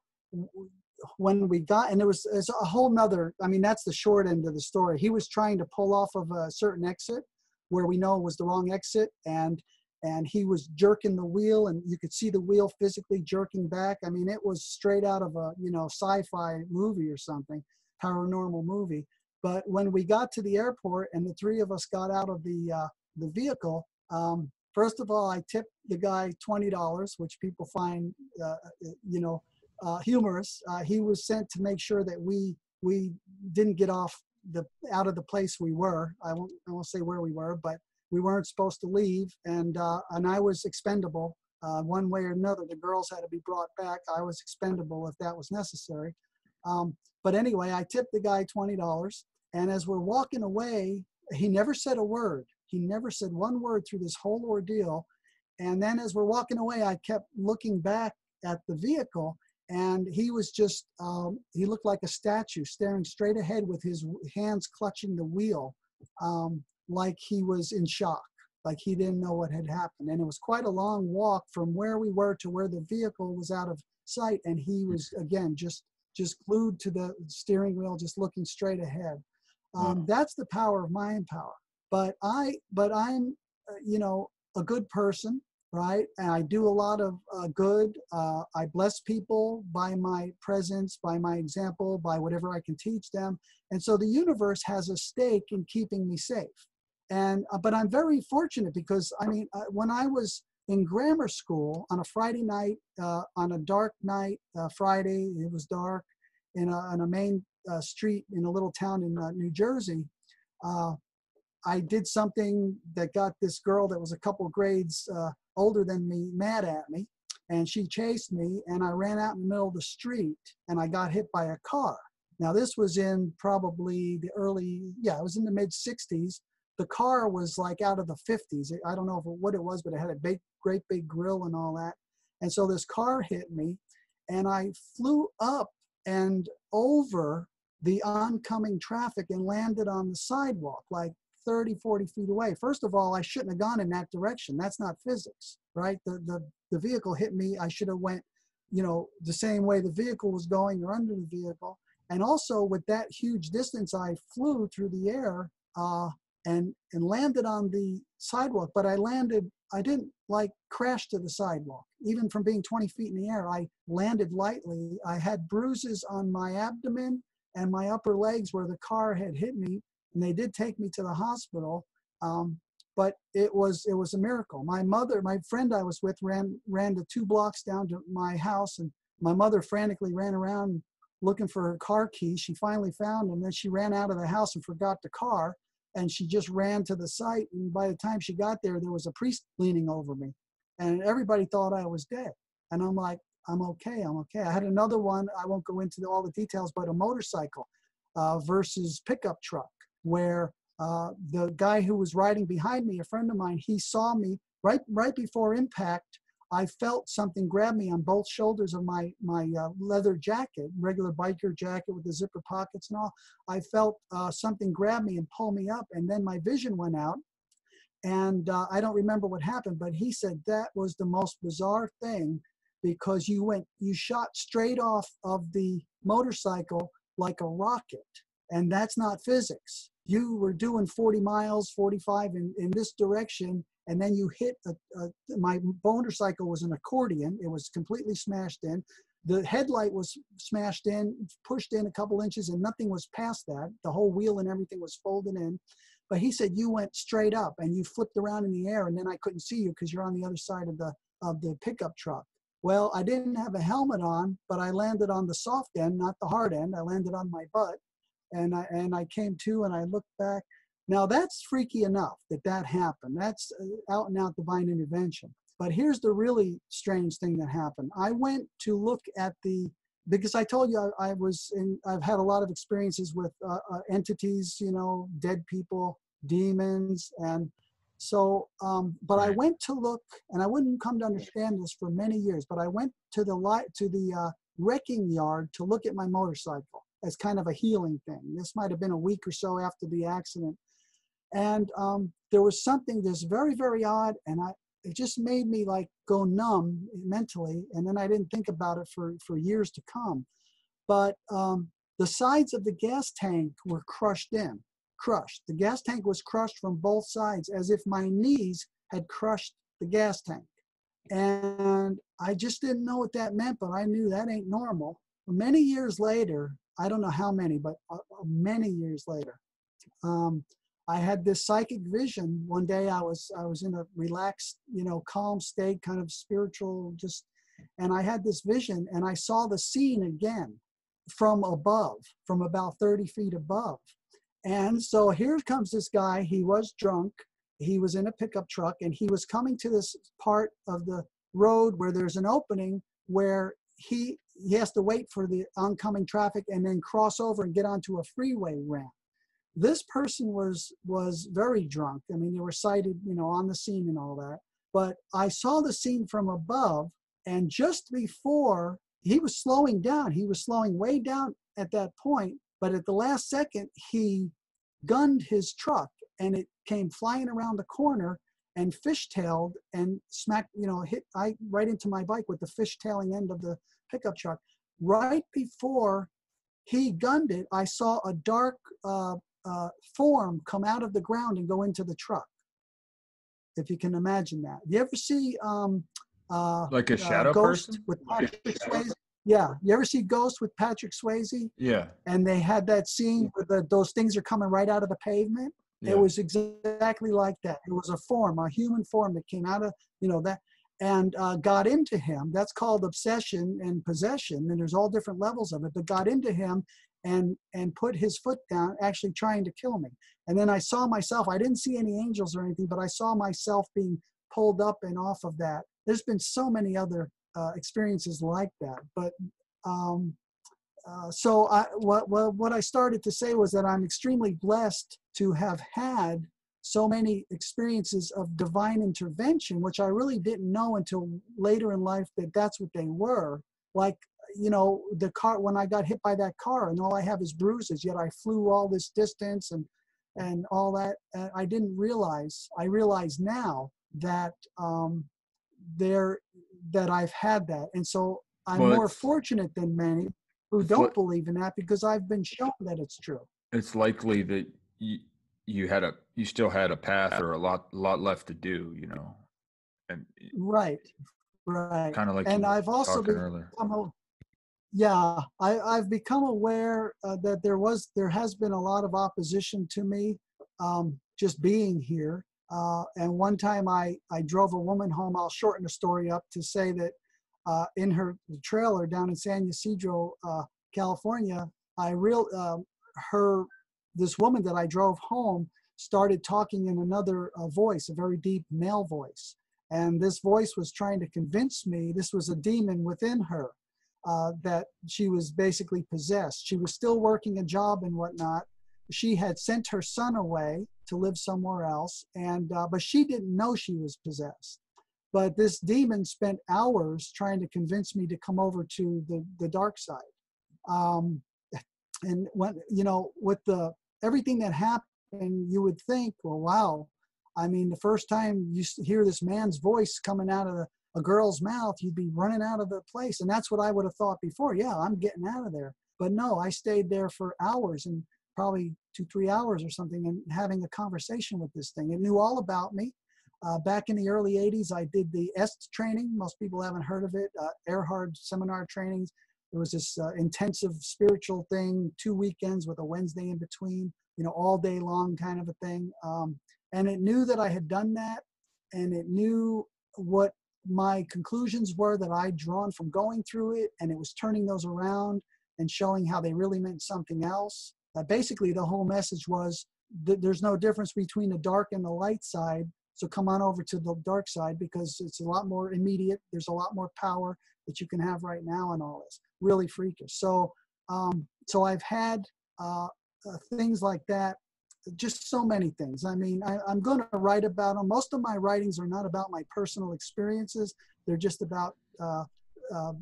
when we got, and there was, there's a whole nother, I mean, that's the short end of the story. He was trying to pull off of a certain exit where we know was the wrong exit. And and he was jerking the wheel and you could see the wheel physically jerking back i mean it was straight out of a you know sci-fi movie or something paranormal movie but when we got to the airport and the three of us got out of the uh, the vehicle um, first of all i tipped the guy $20 which people find uh, you know uh, humorous. Uh, he was sent to make sure that we we didn't get off the out of the place we were. I won't I won't say where we were, but we weren't supposed to leave, and uh, and I was expendable uh, one way or another. The girls had to be brought back. I was expendable if that was necessary. Um, but anyway, I tipped the guy twenty dollars, and as we're walking away, he never said a word. He never said one word through this whole ordeal. And then as we're walking away, I kept looking back at the vehicle and he was just um, he looked like a statue staring straight ahead with his hands clutching the wheel um, like he was in shock like he didn't know what had happened and it was quite a long walk from where we were to where the vehicle was out of sight and he was again just just glued to the steering wheel just looking straight ahead um, that's the power of mind power but i but i'm uh, you know a good person right? And I do a lot of uh, good. Uh, I bless people by my presence, by my example, by whatever I can teach them. And so the universe has a stake in keeping me safe. And uh, but I'm very fortunate because I mean, uh, when I was in grammar school on a Friday night, uh, on a dark night, uh, Friday, it was dark, in a, on a main street in a little town in New Jersey. I did something that got this girl that was a couple grades older than me mad at me and she chased me and i ran out in the middle of the street and i got hit by a car now this was in probably the early yeah it was in the mid 60s the car was like out of the 50s i don't know what it was but it had a big great big grill and all that and so this car hit me and i flew up and over the oncoming traffic and landed on the sidewalk like 30, 40 feet away. First of all, I shouldn't have gone in that direction. That's not physics, right? The, the, the vehicle hit me. I should have went, you know, the same way the vehicle was going or under the vehicle. And also with that huge distance, I flew through the air uh, and, and landed on the sidewalk, but I landed, I didn't like crash to the sidewalk. Even from being 20 feet in the air, I landed lightly. I had bruises on my abdomen and my upper legs where the car had hit me and they did take me to the hospital. Um, but it was it was a miracle. My mother, my friend I was with, ran ran the two blocks down to my house, and my mother frantically ran around looking for her car keys. She finally found them. Then she ran out of the house and forgot the car, and she just ran to the site. And by the time she got there, there was a priest leaning over me, and everybody thought I was dead. And I'm like, I'm okay, I'm okay. I had another one. I won't go into all the details, but a motorcycle uh, versus pickup truck where uh, the guy who was riding behind me, a friend of mine, he saw me right right before impact. I felt something grab me on both shoulders of my my uh, leather jacket, regular biker jacket with the zipper pockets and all. I felt uh, something grab me and pull me up, and then my vision went out. And uh, I don't remember what happened, but he said that was the most bizarre thing because you went, you shot straight off of the motorcycle like a rocket and that's not physics. You were doing 40 miles, 45 in, in this direction, and then you hit a, a, my motorcycle was an accordion. It was completely smashed in. The headlight was smashed in, pushed in a couple inches, and nothing was past that. The whole wheel and everything was folded in. But he said you went straight up and you flipped around in the air, and then I couldn't see you because you're on the other side of the of the pickup truck. Well, I didn't have a helmet on, but I landed on the soft end, not the hard end. I landed on my butt and I and I came to and I looked back. Now that's freaky enough that that happened. That's uh, out and out divine intervention. But here's the really strange thing that happened. I went to look at the because I told you I, I was in. I've had a lot of experiences with uh, uh, entities, you know, dead people, demons, and So, um, but I went to look, and I wouldn't come to understand this for many years. But I went to the light to the uh, wrecking yard to look at my motorcycle as kind of a healing thing. This might have been a week or so after the accident, and um, there was something that's very very odd, and I it just made me like go numb mentally, and then I didn't think about it for for years to come. But um, the sides of the gas tank were crushed in crushed. The gas tank was crushed from both sides as if my knees had crushed the gas tank. And I just didn't know what that meant, but I knew that ain't normal. Many years later, I don't know how many, but uh, uh, many years later, um, I had this psychic vision. One day I was I was in a relaxed, you know, calm state, kind of spiritual, just, and I had this vision, and I saw the scene again from above, from about 30 feet above. And so here comes this guy. He was drunk. He was in a pickup truck and he was coming to this part of the road where there's an opening where he he has to wait for the oncoming traffic and then cross over and get onto a freeway ramp. This person was was very drunk. I mean, they were cited, you know, on the scene and all that. But I saw the scene from above, and just before he was slowing down, he was slowing way down at that point. But at the last second, he gunned his truck and it came flying around the corner and fishtailed and smacked, you know, hit I right into my bike with the fishtailing end of the pickup truck. Right before he gunned it, I saw a dark uh, uh, form come out of the ground and go into the truck. If you can imagine that. You ever see um, uh, Like a uh, shadow Ghost person? with Patrick shadow Swayze? Yeah. You ever see Ghost with Patrick Swayze? Yeah. And they had that scene where the, those things are coming right out of the pavement. yeah. It was exactly like that. It was a form, a human form that came out of, you know, that and uh, got into him. That's called obsession and possession. And there's all different levels of it, but got into him and and put his foot down, actually trying to kill me. And then I saw myself. I didn't see any angels or anything, but I saw myself being pulled up and off of that. There's been so many other uh, experiences like that, but um, uh, so I, what, what, what I started to say was that I'm extremely blessed to have had so many experiences of divine intervention, which I really didn't know until later in life that that's what they were. Like, you know, the car, when I got hit by that car and all I have is bruises, yet I flew all this distance and, and all that. And I didn't realize, I realize now that um, there, that I've had that. And so I'm Well, more fortunate than many who don't believe in that because I've been shown that it's true. It's likely that you you had a you still had a path or a lot lot left to do, you know. And Right, right. kind of like and I've also been- earlier. a- yeah, I, I've become aware uh, that there was there has been a lot of opposition to me um, just being here. Uh, and one time I I drove a woman home. I'll shorten the story up to say that uh, in her trailer down in San Ysidro, uh, California, I real uh, her this woman that I drove home started talking in another uh, voice, a very deep male voice. And this voice was trying to convince me this was a demon within her, uh, that she was basically possessed. She was still working a job and whatnot. She had sent her son away to live somewhere else, and uh, but she didn't know she was possessed. But this demon spent hours trying to convince me to come over to the, the dark side. Um, and when you know with the everything that happened, you would think, well, wow. I mean, the first time you hear this man's voice coming out of the, a girl's mouth, you'd be running out of the place. And that's what I would have thought before. Yeah, I'm getting out of there. But no, I stayed there for hours and probably two, three hours or something and having a conversation with this thing. It knew all about me. Uh, back in the early 80s, I did the EST training. Most people haven't heard of it. Uh, Erhard seminar trainings. It was this uh, intensive spiritual thing, two weekends with a Wednesday in between, you know, all day long kind of a thing. Um, and it knew that I had done that, and it knew what my conclusions were that I'd drawn from going through it, and it was turning those around and showing how they really meant something else. Uh, basically, the whole message was that there's no difference between the dark and the light side. So come on over to the dark side because it's a lot more immediate. There's a lot more power that you can have right now and all this. Really freakish. So, um, so I've had uh, uh, things like that just so many things. I mean, I, am going to write about them. Most of my writings are not about my personal experiences. They're just about, uh, uh,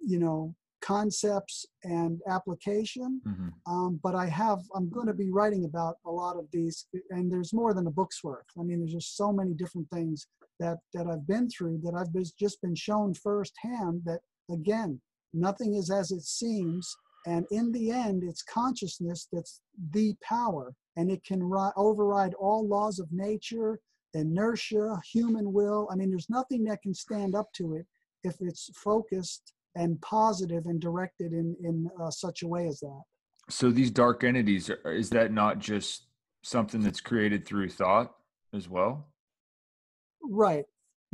you know, concepts and application. Mm-hmm. Um, but I have, I'm going to be writing about a lot of these, and there's more than a book's worth. I mean, there's just so many different things that that I've been through that I've just been shown firsthand that again, nothing is as it seems. And in the end, it's consciousness that's the power, and it can ri- override all laws of nature, inertia, human will. I mean, there's nothing that can stand up to it if it's focused and positive and directed in in uh, such a way as that. So these dark entities is that not just something that's created through thought as well? Right.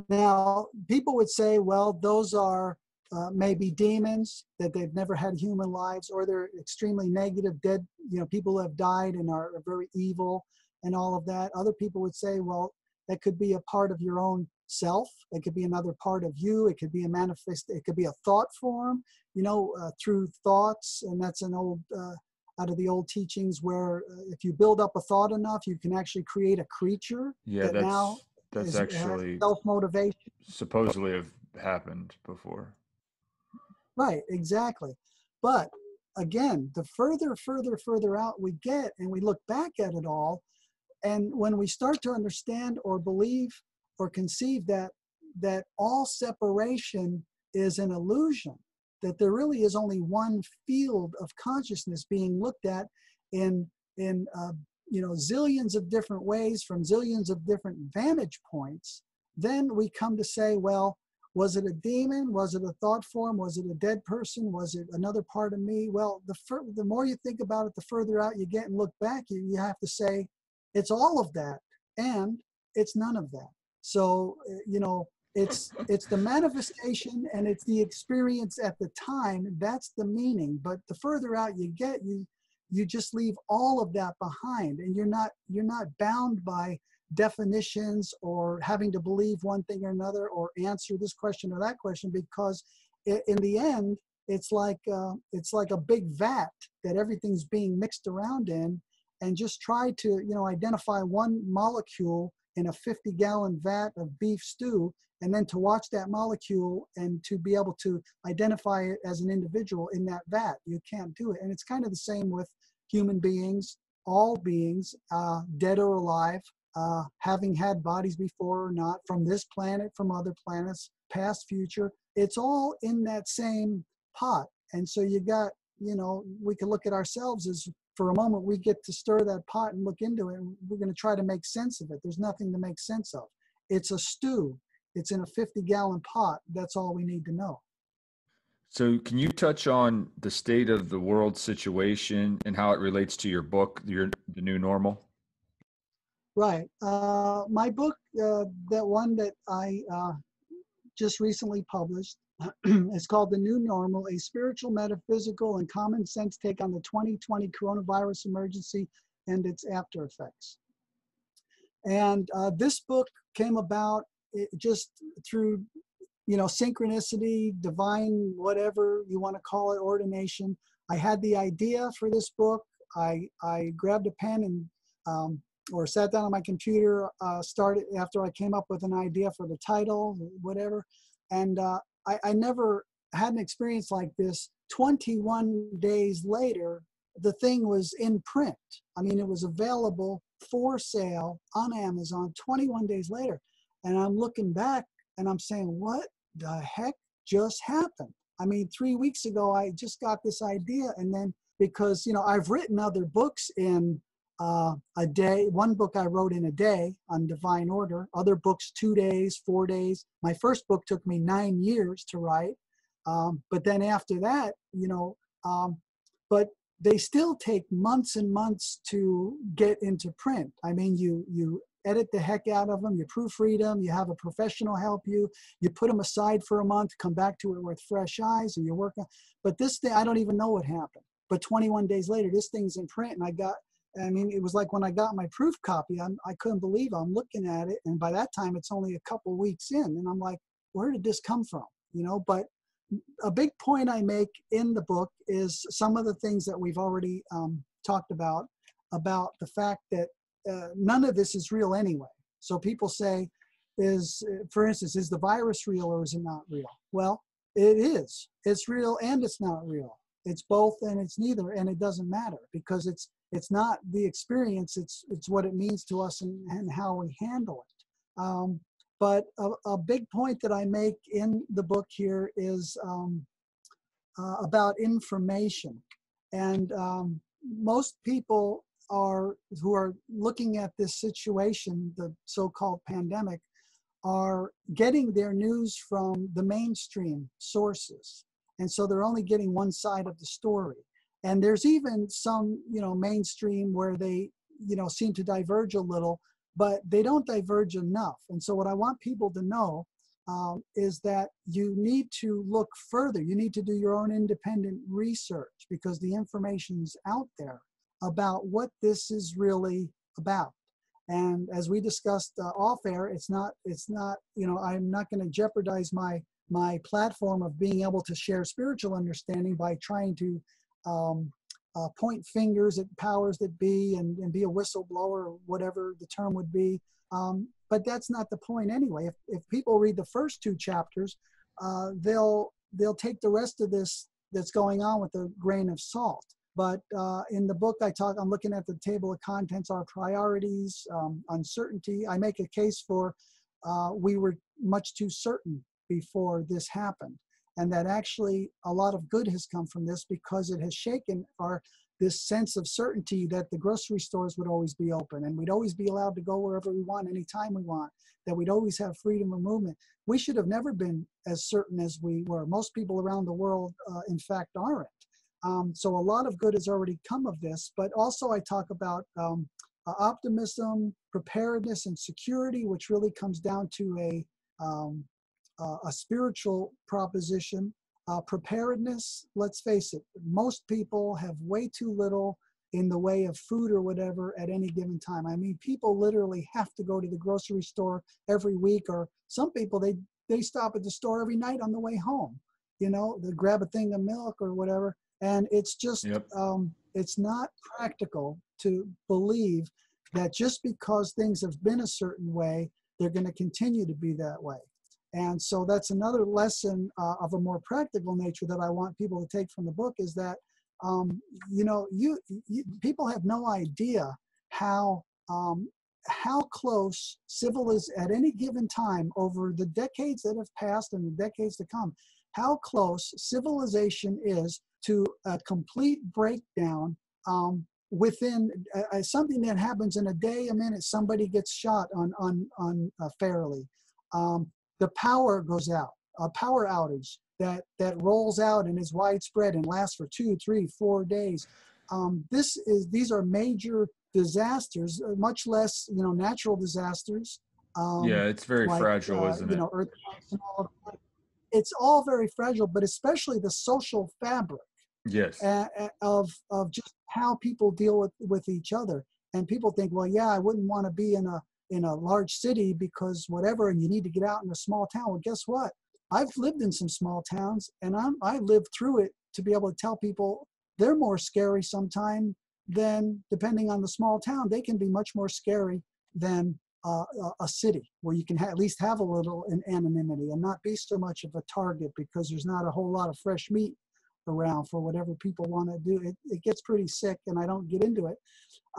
Now, people would say, well, those are uh, maybe demons that they've never had human lives, or they're extremely negative, dead, you know, people who have died and are, very evil and all of that. Other people would say, well, that could be a part of your own self. It could be another part of you. It could be a manifest. It could be a thought form, you know, uh, through thoughts. And that's an old, uh, out of the old teachings where uh, if you build up a thought enough, you can actually create a creature. Yeah, that that's now that's is, actually self motivation. Supposedly have happened before. Right. Exactly. But again, the further, further, further out we get, and we look back at it all, and when we start to understand or believe or conceive that that all separation is an illusion that there really is only one field of consciousness being looked at in in uh, you know zillions of different ways from zillions of different vantage points then we come to say well was it a demon? Was it a thought form? Was it a dead person? Was it another part of me? Well the the more you think about it the further out you get and look back you, you have to say it's all of that and it's none of that. So, uh, you know, it's it's the manifestation and it's the experience at the time. That's the meaning. But the further out you get you you just leave all of that behind and you're not you're not bound by definitions or having to believe one thing or another or answer this question or that question because in the end it's like uh, it's like a big vat that everything's being mixed around in and just try to you know identify one molecule in a 50 gallon vat of beef stew and then to watch that molecule and to be able to identify it as an individual in that vat. You can't do it. And it's kind of the same with human beings all beings uh, dead or alive uh, having had bodies before or not from this planet from other planets past future it's all in that same pot. And so you got you know we can look at ourselves as for a moment we get to stir that pot and look into it and we're going to try to make sense of it. There's nothing to make sense of. It's a stew. It's in a 50 gallon pot. That's all we need to know. So can you touch on the state of the world situation and how it relates to your book your the new normal right uh, my book uh, that one that i uh, just recently published *clears throat* is called The New Normal, a spiritual, metaphysical, and common sense take on the 2020 coronavirus emergency and its after effects. And uh, this book came about just through, you know, synchronicity, divine, whatever you want to call it, ordination. I had the idea for this book. I, I grabbed a pen and um, or sat down on my computer, uh, started after I came up with an idea for the title, whatever, and uh, I, I never had an experience like this. 21 days later, the thing was in print. I mean, it was available for sale on Amazon 21 days later. And I'm looking back and I'm saying, what the heck just happened? I mean, three weeks ago, I just got this idea. And then because, you know, I've written other books in uh, a day. One book I wrote in a day on divine order, other books, two days, four days. My first book took me nine years to write. Um, but then after that, you know, um, but they still take months and months to get into print. I mean, you, you edit the heck out of them, you proofread them, you have a professional help you, you put them aside for a month, come back to it with fresh eyes, and you work on. But this thing, I don't even know what happened. But 21 days later, this thing's in print, and I got I mean, it was like when I got my proof copy, I'm, I couldn't believe. I'm looking at it, and by that time, it's only a couple weeks in, and I'm like, where did this come from? You know, but a big point I make in the book is some of the things that we've already um, talked about. about the fact that uh, none of this is real anyway. So people say, is, for instance, is the virus real or is it not real? Well, it is. It's real and it's not real. It's both and it's neither, and it doesn't matter because it's it's not the experience. It's it's what it means to us and, and how we handle it. Um, but a, a, big point that I make in the book here is um, uh, about information, and um, most people are who are looking at this situation, the so-called pandemic, are getting their news from the mainstream sources. And so they're only getting one side of the story. And there's even some, you know, mainstream where they, you know, seem to diverge a little, but they don't diverge enough. And so what I want people to know um, is that you need to look further. You need to do your own independent research because the information's out there about what this is really about. And as we discussed uh, off air, it's not, it's not, you know, I'm not going to jeopardize my my platform of being able to share spiritual understanding by trying to um, uh, point fingers at powers that be and, and be a whistleblower or whatever the term would be. Um, but that's not the point anyway. If, if people read the first two chapters, uh, they'll they'll take the rest of this that's going on with a grain of salt. But uh, in the book, I talk. I'm looking at the table of contents, our priorities, um, uncertainty. I make a case for uh, we were much too certain before this happened, and that actually a lot of good has come from this because it has shaken our this sense of certainty that the grocery stores would always be open and we'd always be allowed to go wherever we want anytime we want that we'd always have freedom of movement. We should have never been as certain as we were. Most people around the world uh, in fact aren't. Um, so a lot of good has already come of this, but also I talk about um, uh, optimism, preparedness, and security, which really comes down to a um, uh, a spiritual proposition. Uh, preparedness, let's face it, most people have way too little in the way of food or whatever at any given time. I mean, people literally have to go to the grocery store every week, or some people they they stop at the store every night on the way home. You know, they grab a thing of milk or whatever and it's just yep. um, it's not practical to believe that just because things have been a certain way they're going to continue to be that way and so that's another lesson uh, of a more practical nature that i want people to take from the book is that um, you know you, you, people have no idea how um, how close civil is at any given time over the decades that have passed and the decades to come how close civilization is to a complete breakdown um, within uh, uh, something that happens in a day, a minute, somebody gets shot on on on uh. Um, the power goes out, a power outage that that rolls out and is widespread and lasts for two, three, four days. Um, this is these are major disasters, uh, much less you know natural disasters. Um, yeah, it's very like, fragile, uh, isn't you it? Know, earthquakes and all of that. It's all very fragile, but especially the social fabric yes uh, of of just how people deal with with each other and people think well yeah i wouldn't want to be in a in a large city because whatever and you need to get out in a small town well guess what i've lived in some small towns and i'm i lived through it to be able to tell people they're more scary sometimes than depending on the small town they can be much more scary than uh, a city where you can ha- at least have a little anonymity and not be so much of a target because there's not a whole lot of fresh meat around for whatever people want to do. It, it gets pretty sick, and I don't get into it.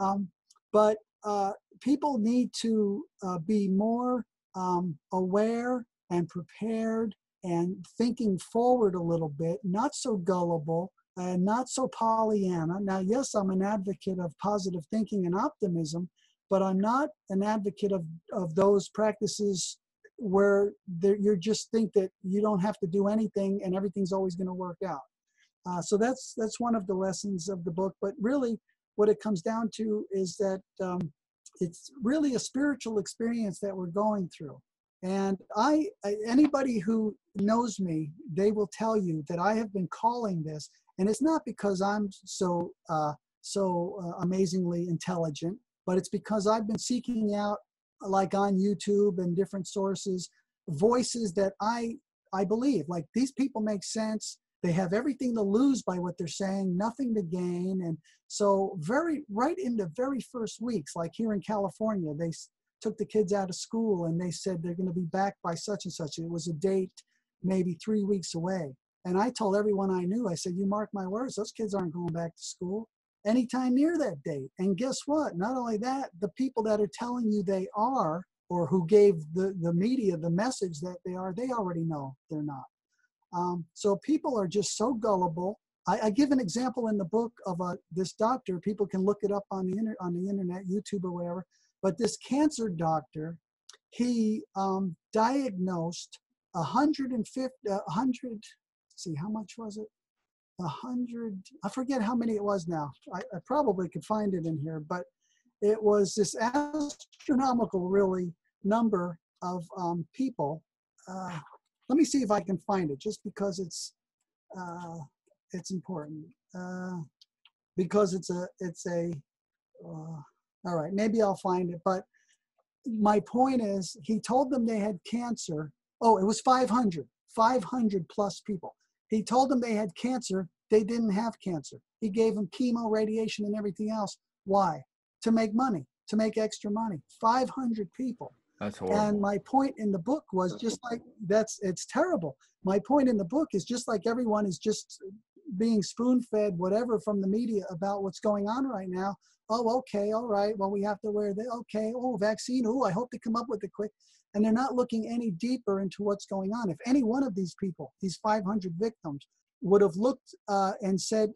Um, but uh, people need to uh, be more um, aware and prepared and thinking forward a little bit, not so gullible and not so Pollyanna. Now, yes, I'm an advocate of positive thinking and optimism, but I'm not an advocate of, of those practices where you just think that you don't have to do anything and everything's always going to work out. Uh, so that's that's one of the lessons of the book. But really, what it comes down to is that um, it's really a spiritual experience that we're going through. And I, anybody who knows me, they will tell you that I have been calling this, and it's not because I'm so uh, so uh, amazingly intelligent, but it's because I've been seeking out, like on YouTube and different sources, voices that I I believe like these people make sense they have everything to lose by what they're saying, nothing to gain. And so, very right in the very first weeks, like here in California, they took the kids out of school and they said they're going to be back by such and such. It was a date maybe three weeks away. And I told everyone I knew, I said, You mark my words, those kids aren't going back to school anytime near that date. And guess what? Not only that, the people that are telling you they are, or who gave the, the media the message that they are, they already know they're not. Um, so people are just so gullible. I, I, give an example in the book of a, this doctor. People can look it up on the, inter, on the internet, YouTube or whatever. But this cancer doctor, he um, diagnosed 150, 100, see, how much was it? A hundred, I forget how many it was now. I, I probably could find it in here, but it was this astronomical, really, number of um, people. Uh, let me see if I can find it, just because it's uh, it's important. Uh, because it's a it's a uh, all right. Maybe I'll find it, but my point is, he told them they had cancer. Oh, it was 500, 500 plus people. He told them they had cancer. They didn't have cancer. He gave them chemo, radiation, and everything else. Why? To make money, to make extra money. 500 people. That's horrible. And my point in the book was just like that's it's terrible. My point in the book is just like everyone is just being spoon fed whatever from the media about what's going on right now. Oh, okay, all right. Well, we have to wear the okay. Oh, vaccine. Oh, I hope they come up with it quick and they're not looking any deeper into what's going on. If any one of these people, these 500 victims, would have looked uh, and said,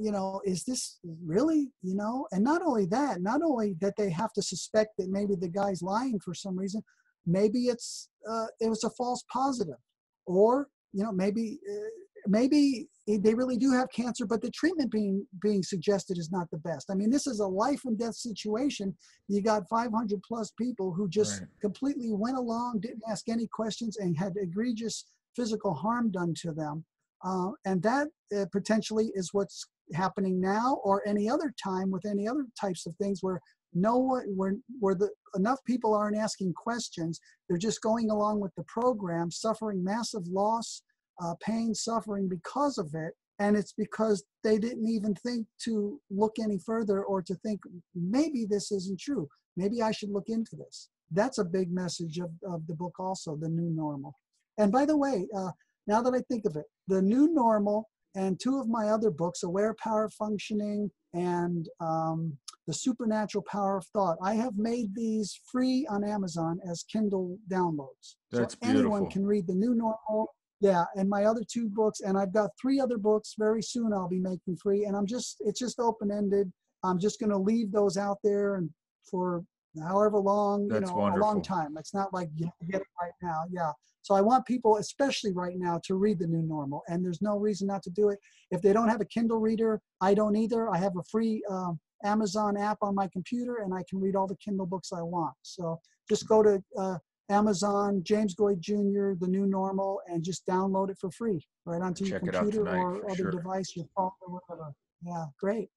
you know, is this really, you know, and not only that, not only that they have to suspect that maybe the guy's lying for some reason, maybe it's uh, it was a false positive, or you know, maybe uh, maybe they really do have cancer, but the treatment being being suggested is not the best. I mean, this is a life and death situation. You got 500 plus people who just right. completely went along, didn't ask any questions, and had egregious physical harm done to them. Uh, and that uh, potentially is what's happening now or any other time with any other types of things where no one where where the enough people aren't asking questions they're just going along with the program suffering massive loss uh, pain, suffering because of it. And it's because they didn't even think to look any further or to think, maybe this isn't true. Maybe I should look into this. That's a big message of, of the book, also, The New Normal. And by the way, uh, now that I think of it, The New Normal and two of my other books, Aware Power Functioning and um, The Supernatural Power of Thought, I have made these free on Amazon as Kindle downloads. That's so beautiful. anyone can read The New Normal yeah and my other two books and i've got three other books very soon i'll be making free and i'm just it's just open ended i'm just going to leave those out there and for however long That's you know wonderful. a long time it's not like you get it right now yeah so i want people especially right now to read the new normal and there's no reason not to do it if they don't have a kindle reader i don't either i have a free um, amazon app on my computer and i can read all the kindle books i want so just go to uh, Amazon, James Goi Jr., The New Normal, and just download it for free right onto Check your computer tonight, or other sure. device, your phone or whatever. Yeah, great.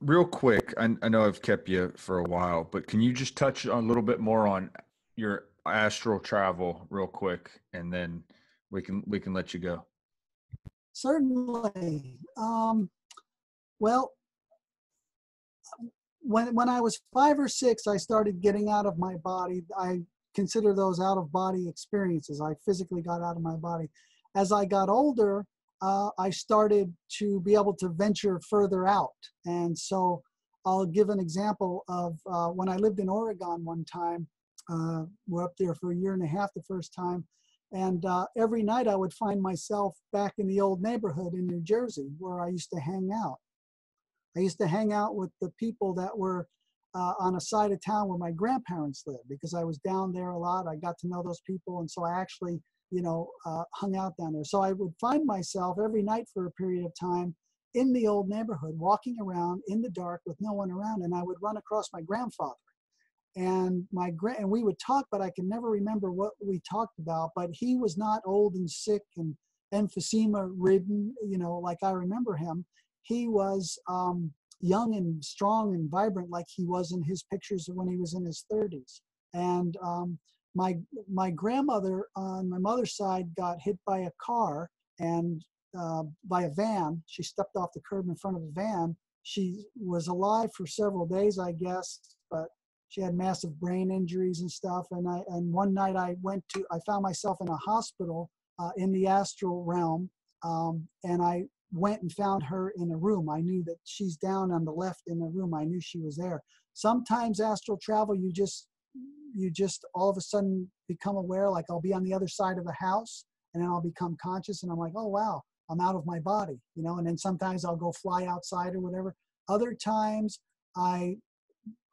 Real quick, I, I know I've kept you for a while, but can you just touch on a little bit more on your astral travel, real quick, and then we can we can let you go. Certainly. Um, well, when when I was five or six, I started getting out of my body. I consider those out of body experiences. I physically got out of my body. As I got older, uh, I started to be able to venture further out. And so I'll give an example of uh, when I lived in Oregon one time. Uh, we're up there for a year and a half the first time. And uh, every night I would find myself back in the old neighborhood in New Jersey where I used to hang out. I used to hang out with the people that were uh, on a side of town where my grandparents lived because I was down there a lot. I got to know those people, and so I actually, you know, uh, hung out down there. So I would find myself every night for a period of time in the old neighborhood, walking around in the dark with no one around, and I would run across my grandfather. And my grand and we would talk, but I can never remember what we talked about. But he was not old and sick and emphysema ridden, you know, like I remember him he was um, young and strong and vibrant like he was in his pictures when he was in his 30s. And um, my my grandmother on my mother's side got hit by a car and uh, by a van. She stepped off the curb in front of a van. She was alive for several days, I guess, but she had massive brain injuries and stuff. And I and one night I went to I found myself in a hospital uh, in the astral realm, um, and I went and found her in a room. I knew that she's down on the left in the room. I knew she was there. Sometimes astral travel, you just you just all of a sudden become aware. Like I'll be on the other side of the house, and then I'll become conscious, and I'm like, oh wow, I'm out of my body, you know. And then sometimes I'll go fly outside or whatever. Other times I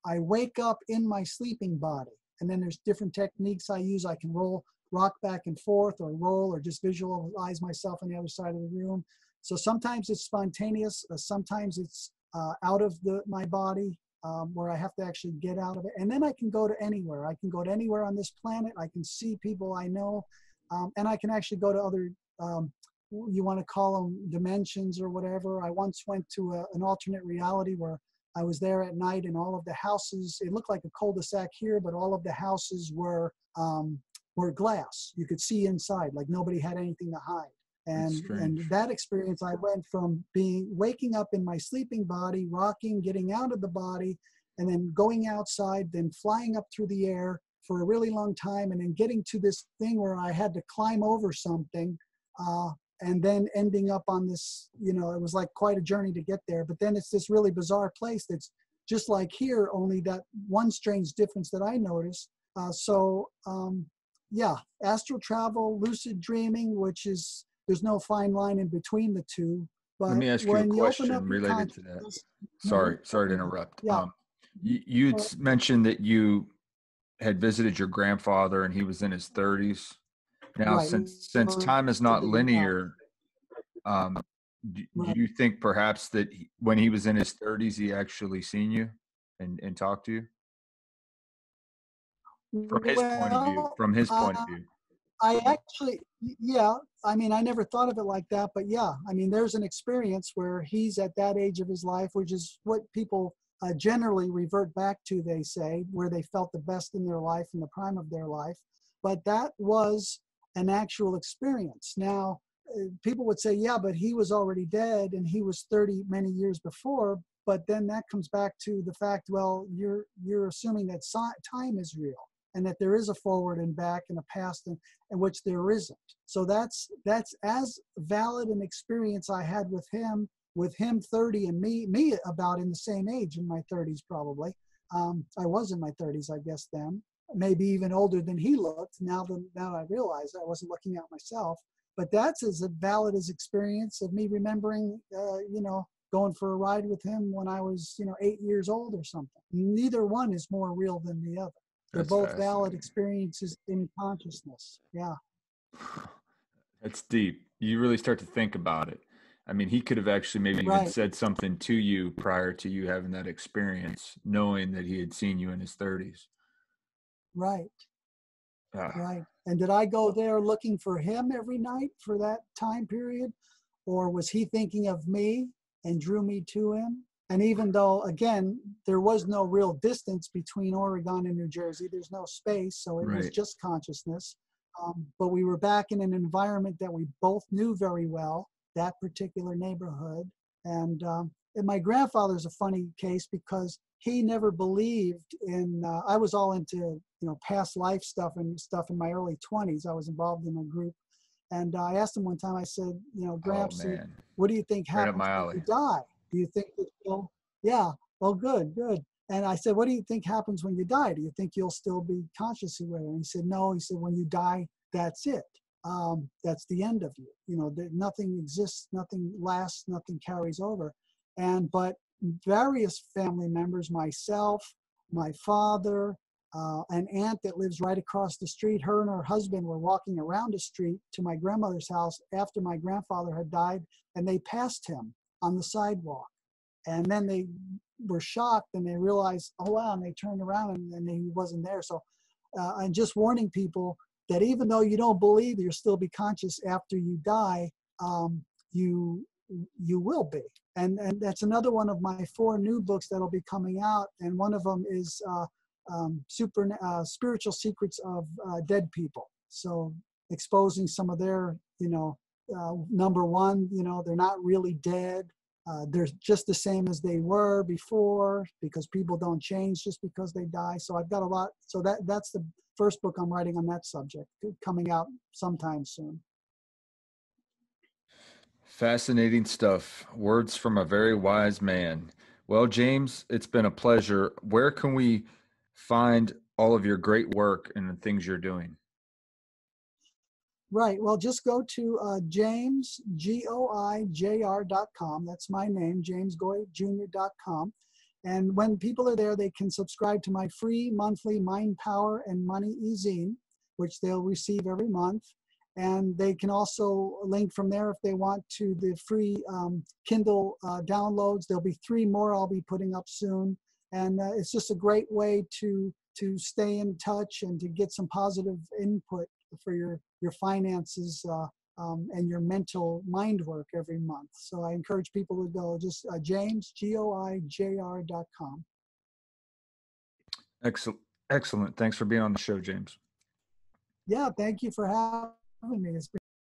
I wake up in my sleeping body, and then there's different techniques I use. I can roll rock back and forth or roll or just visualize myself on the other side of the room. So sometimes it's spontaneous, uh, sometimes it's uh, out of the, my body um, where I have to actually get out of it. And then I can go to anywhere. I can go to anywhere on this planet. I can see people I know. Um, and I can actually go to other, um, you want to call them dimensions or whatever. I once went to a, an alternate reality where I was there at night and all of the houses, it looked like a cul-de-sac here, but all of the houses were um, were glass. You could see inside, like nobody had anything to hide. And and that experience, I went from being waking up in my sleeping body, rocking, getting out of the body, and then going outside, then flying up through the air for a really long time, and then getting to this thing where I had to climb over something, uh, and then ending up on this. You know, it was like quite a journey to get there. But then it's this really bizarre place that's just like here, only that one strange difference that I noticed. Uh, so um, yeah, astral travel, lucid dreaming, which is there's no fine line in between the two. But Let me ask you a question you related to that. Sorry, sorry to interrupt. Yeah. Um, you, you mentioned that you had visited your grandfather and he was in his 30s. Now, right. since since time is not linear, um, do, do, you think perhaps that he, when he was in his 30s, he actually seen you and, and talked to you? from his well, point of view from his point uh, of view i actually yeah i mean i never thought of it like that but yeah i mean there's an experience where he's at that age of his life which is what people uh, generally revert back to they say where they felt the best in their life in the prime of their life. But that was an actual experience. Now uh, people would say yeah but he was already dead and he was 30 many years before but then that comes back to the fact well you're you're assuming that time is real and that there is a forward and back and a past and, in which there isn't. So that's that's as valid an experience I had with him, with him 30 and me, me about in the same age in my 30s probably. Um, I was in my 30s, I guess then, maybe even older than he looked. Now that now I realize I wasn't looking at myself, but that's as valid as experience of me remembering, uh, you know, going for a ride with him when I was, you know, eight years old or something. Neither one is more real than the other. They're both valid experiences in consciousness. Yeah. *sighs* That's deep. You really start to think about it. I mean, he could have actually maybe right. even said something to you prior to you having that experience, knowing that he had seen you in his 30s. Right. Ah. Right. And did I go there looking for him every night for that time period? Or was he thinking of me and drew me to him? And even though, again, there was no real distance between Oregon and New Jersey, there's no space, so it right. was just consciousness. Um, but we were back in an environment that we both knew very well, that particular neighborhood. And, um, and my grandfather's a funny case because he never believed in, uh, I was all into, you know, past life stuff and stuff in my early 20s. I was involved in a group. And uh, I asked him one time, I said, you know, Gramps, oh, what do you think happens right when you die? Do you think that you'll, yeah, well, good, good. And I said, what do you think happens when you die? Do you think you'll still be conscious aware? And he said, no. He said, when you die, that's it. Um, that's the end of you. You know, that nothing exists, nothing lasts, nothing carries over. And, but various family members, myself, my father, uh, an aunt that lives right across the street, her and her husband were walking around the street to my grandmother's house after my grandfather had died, and they passed him on the sidewalk. And then they were shocked and they realized, oh wow, and they turned around and, and he wasn't there. So uh, I'm just warning people that even though you don't believe you'll still be conscious after you die, um, you you will be. And and that's another one of my four new books that'll be coming out. And one of them is uh, um, super uh, spiritual secrets of uh, dead people. So exposing some of their, you know, uh, number one, you know, they're not really dead. Uh, they're just the same as they were before because people don't change just because they die. So I've got a lot. So that that's the first book I'm writing on that subject, coming out sometime soon. Fascinating stuff. Words from a very wise man. Well, James, it's been a pleasure. Where can we find all of your great work and the things you're doing? Right. Well, just go to uh, James, G O I J R.com. That's my name, jamesgoijr.com. And when people are there, they can subscribe to my free monthly Mind Power and Money e-zine, which they'll receive every month. And they can also link from there if they want to the free um, Kindle uh, downloads. There'll be three more I'll be putting up soon. And uh, it's just a great way to to stay in touch and to get some positive input for your your finances uh, um, and your mental mind work every month. So I encourage people to go just uh, James G O I J R dot com. Excellent, excellent. Thanks for being on the show, James. Yeah, thank you for having me. It's been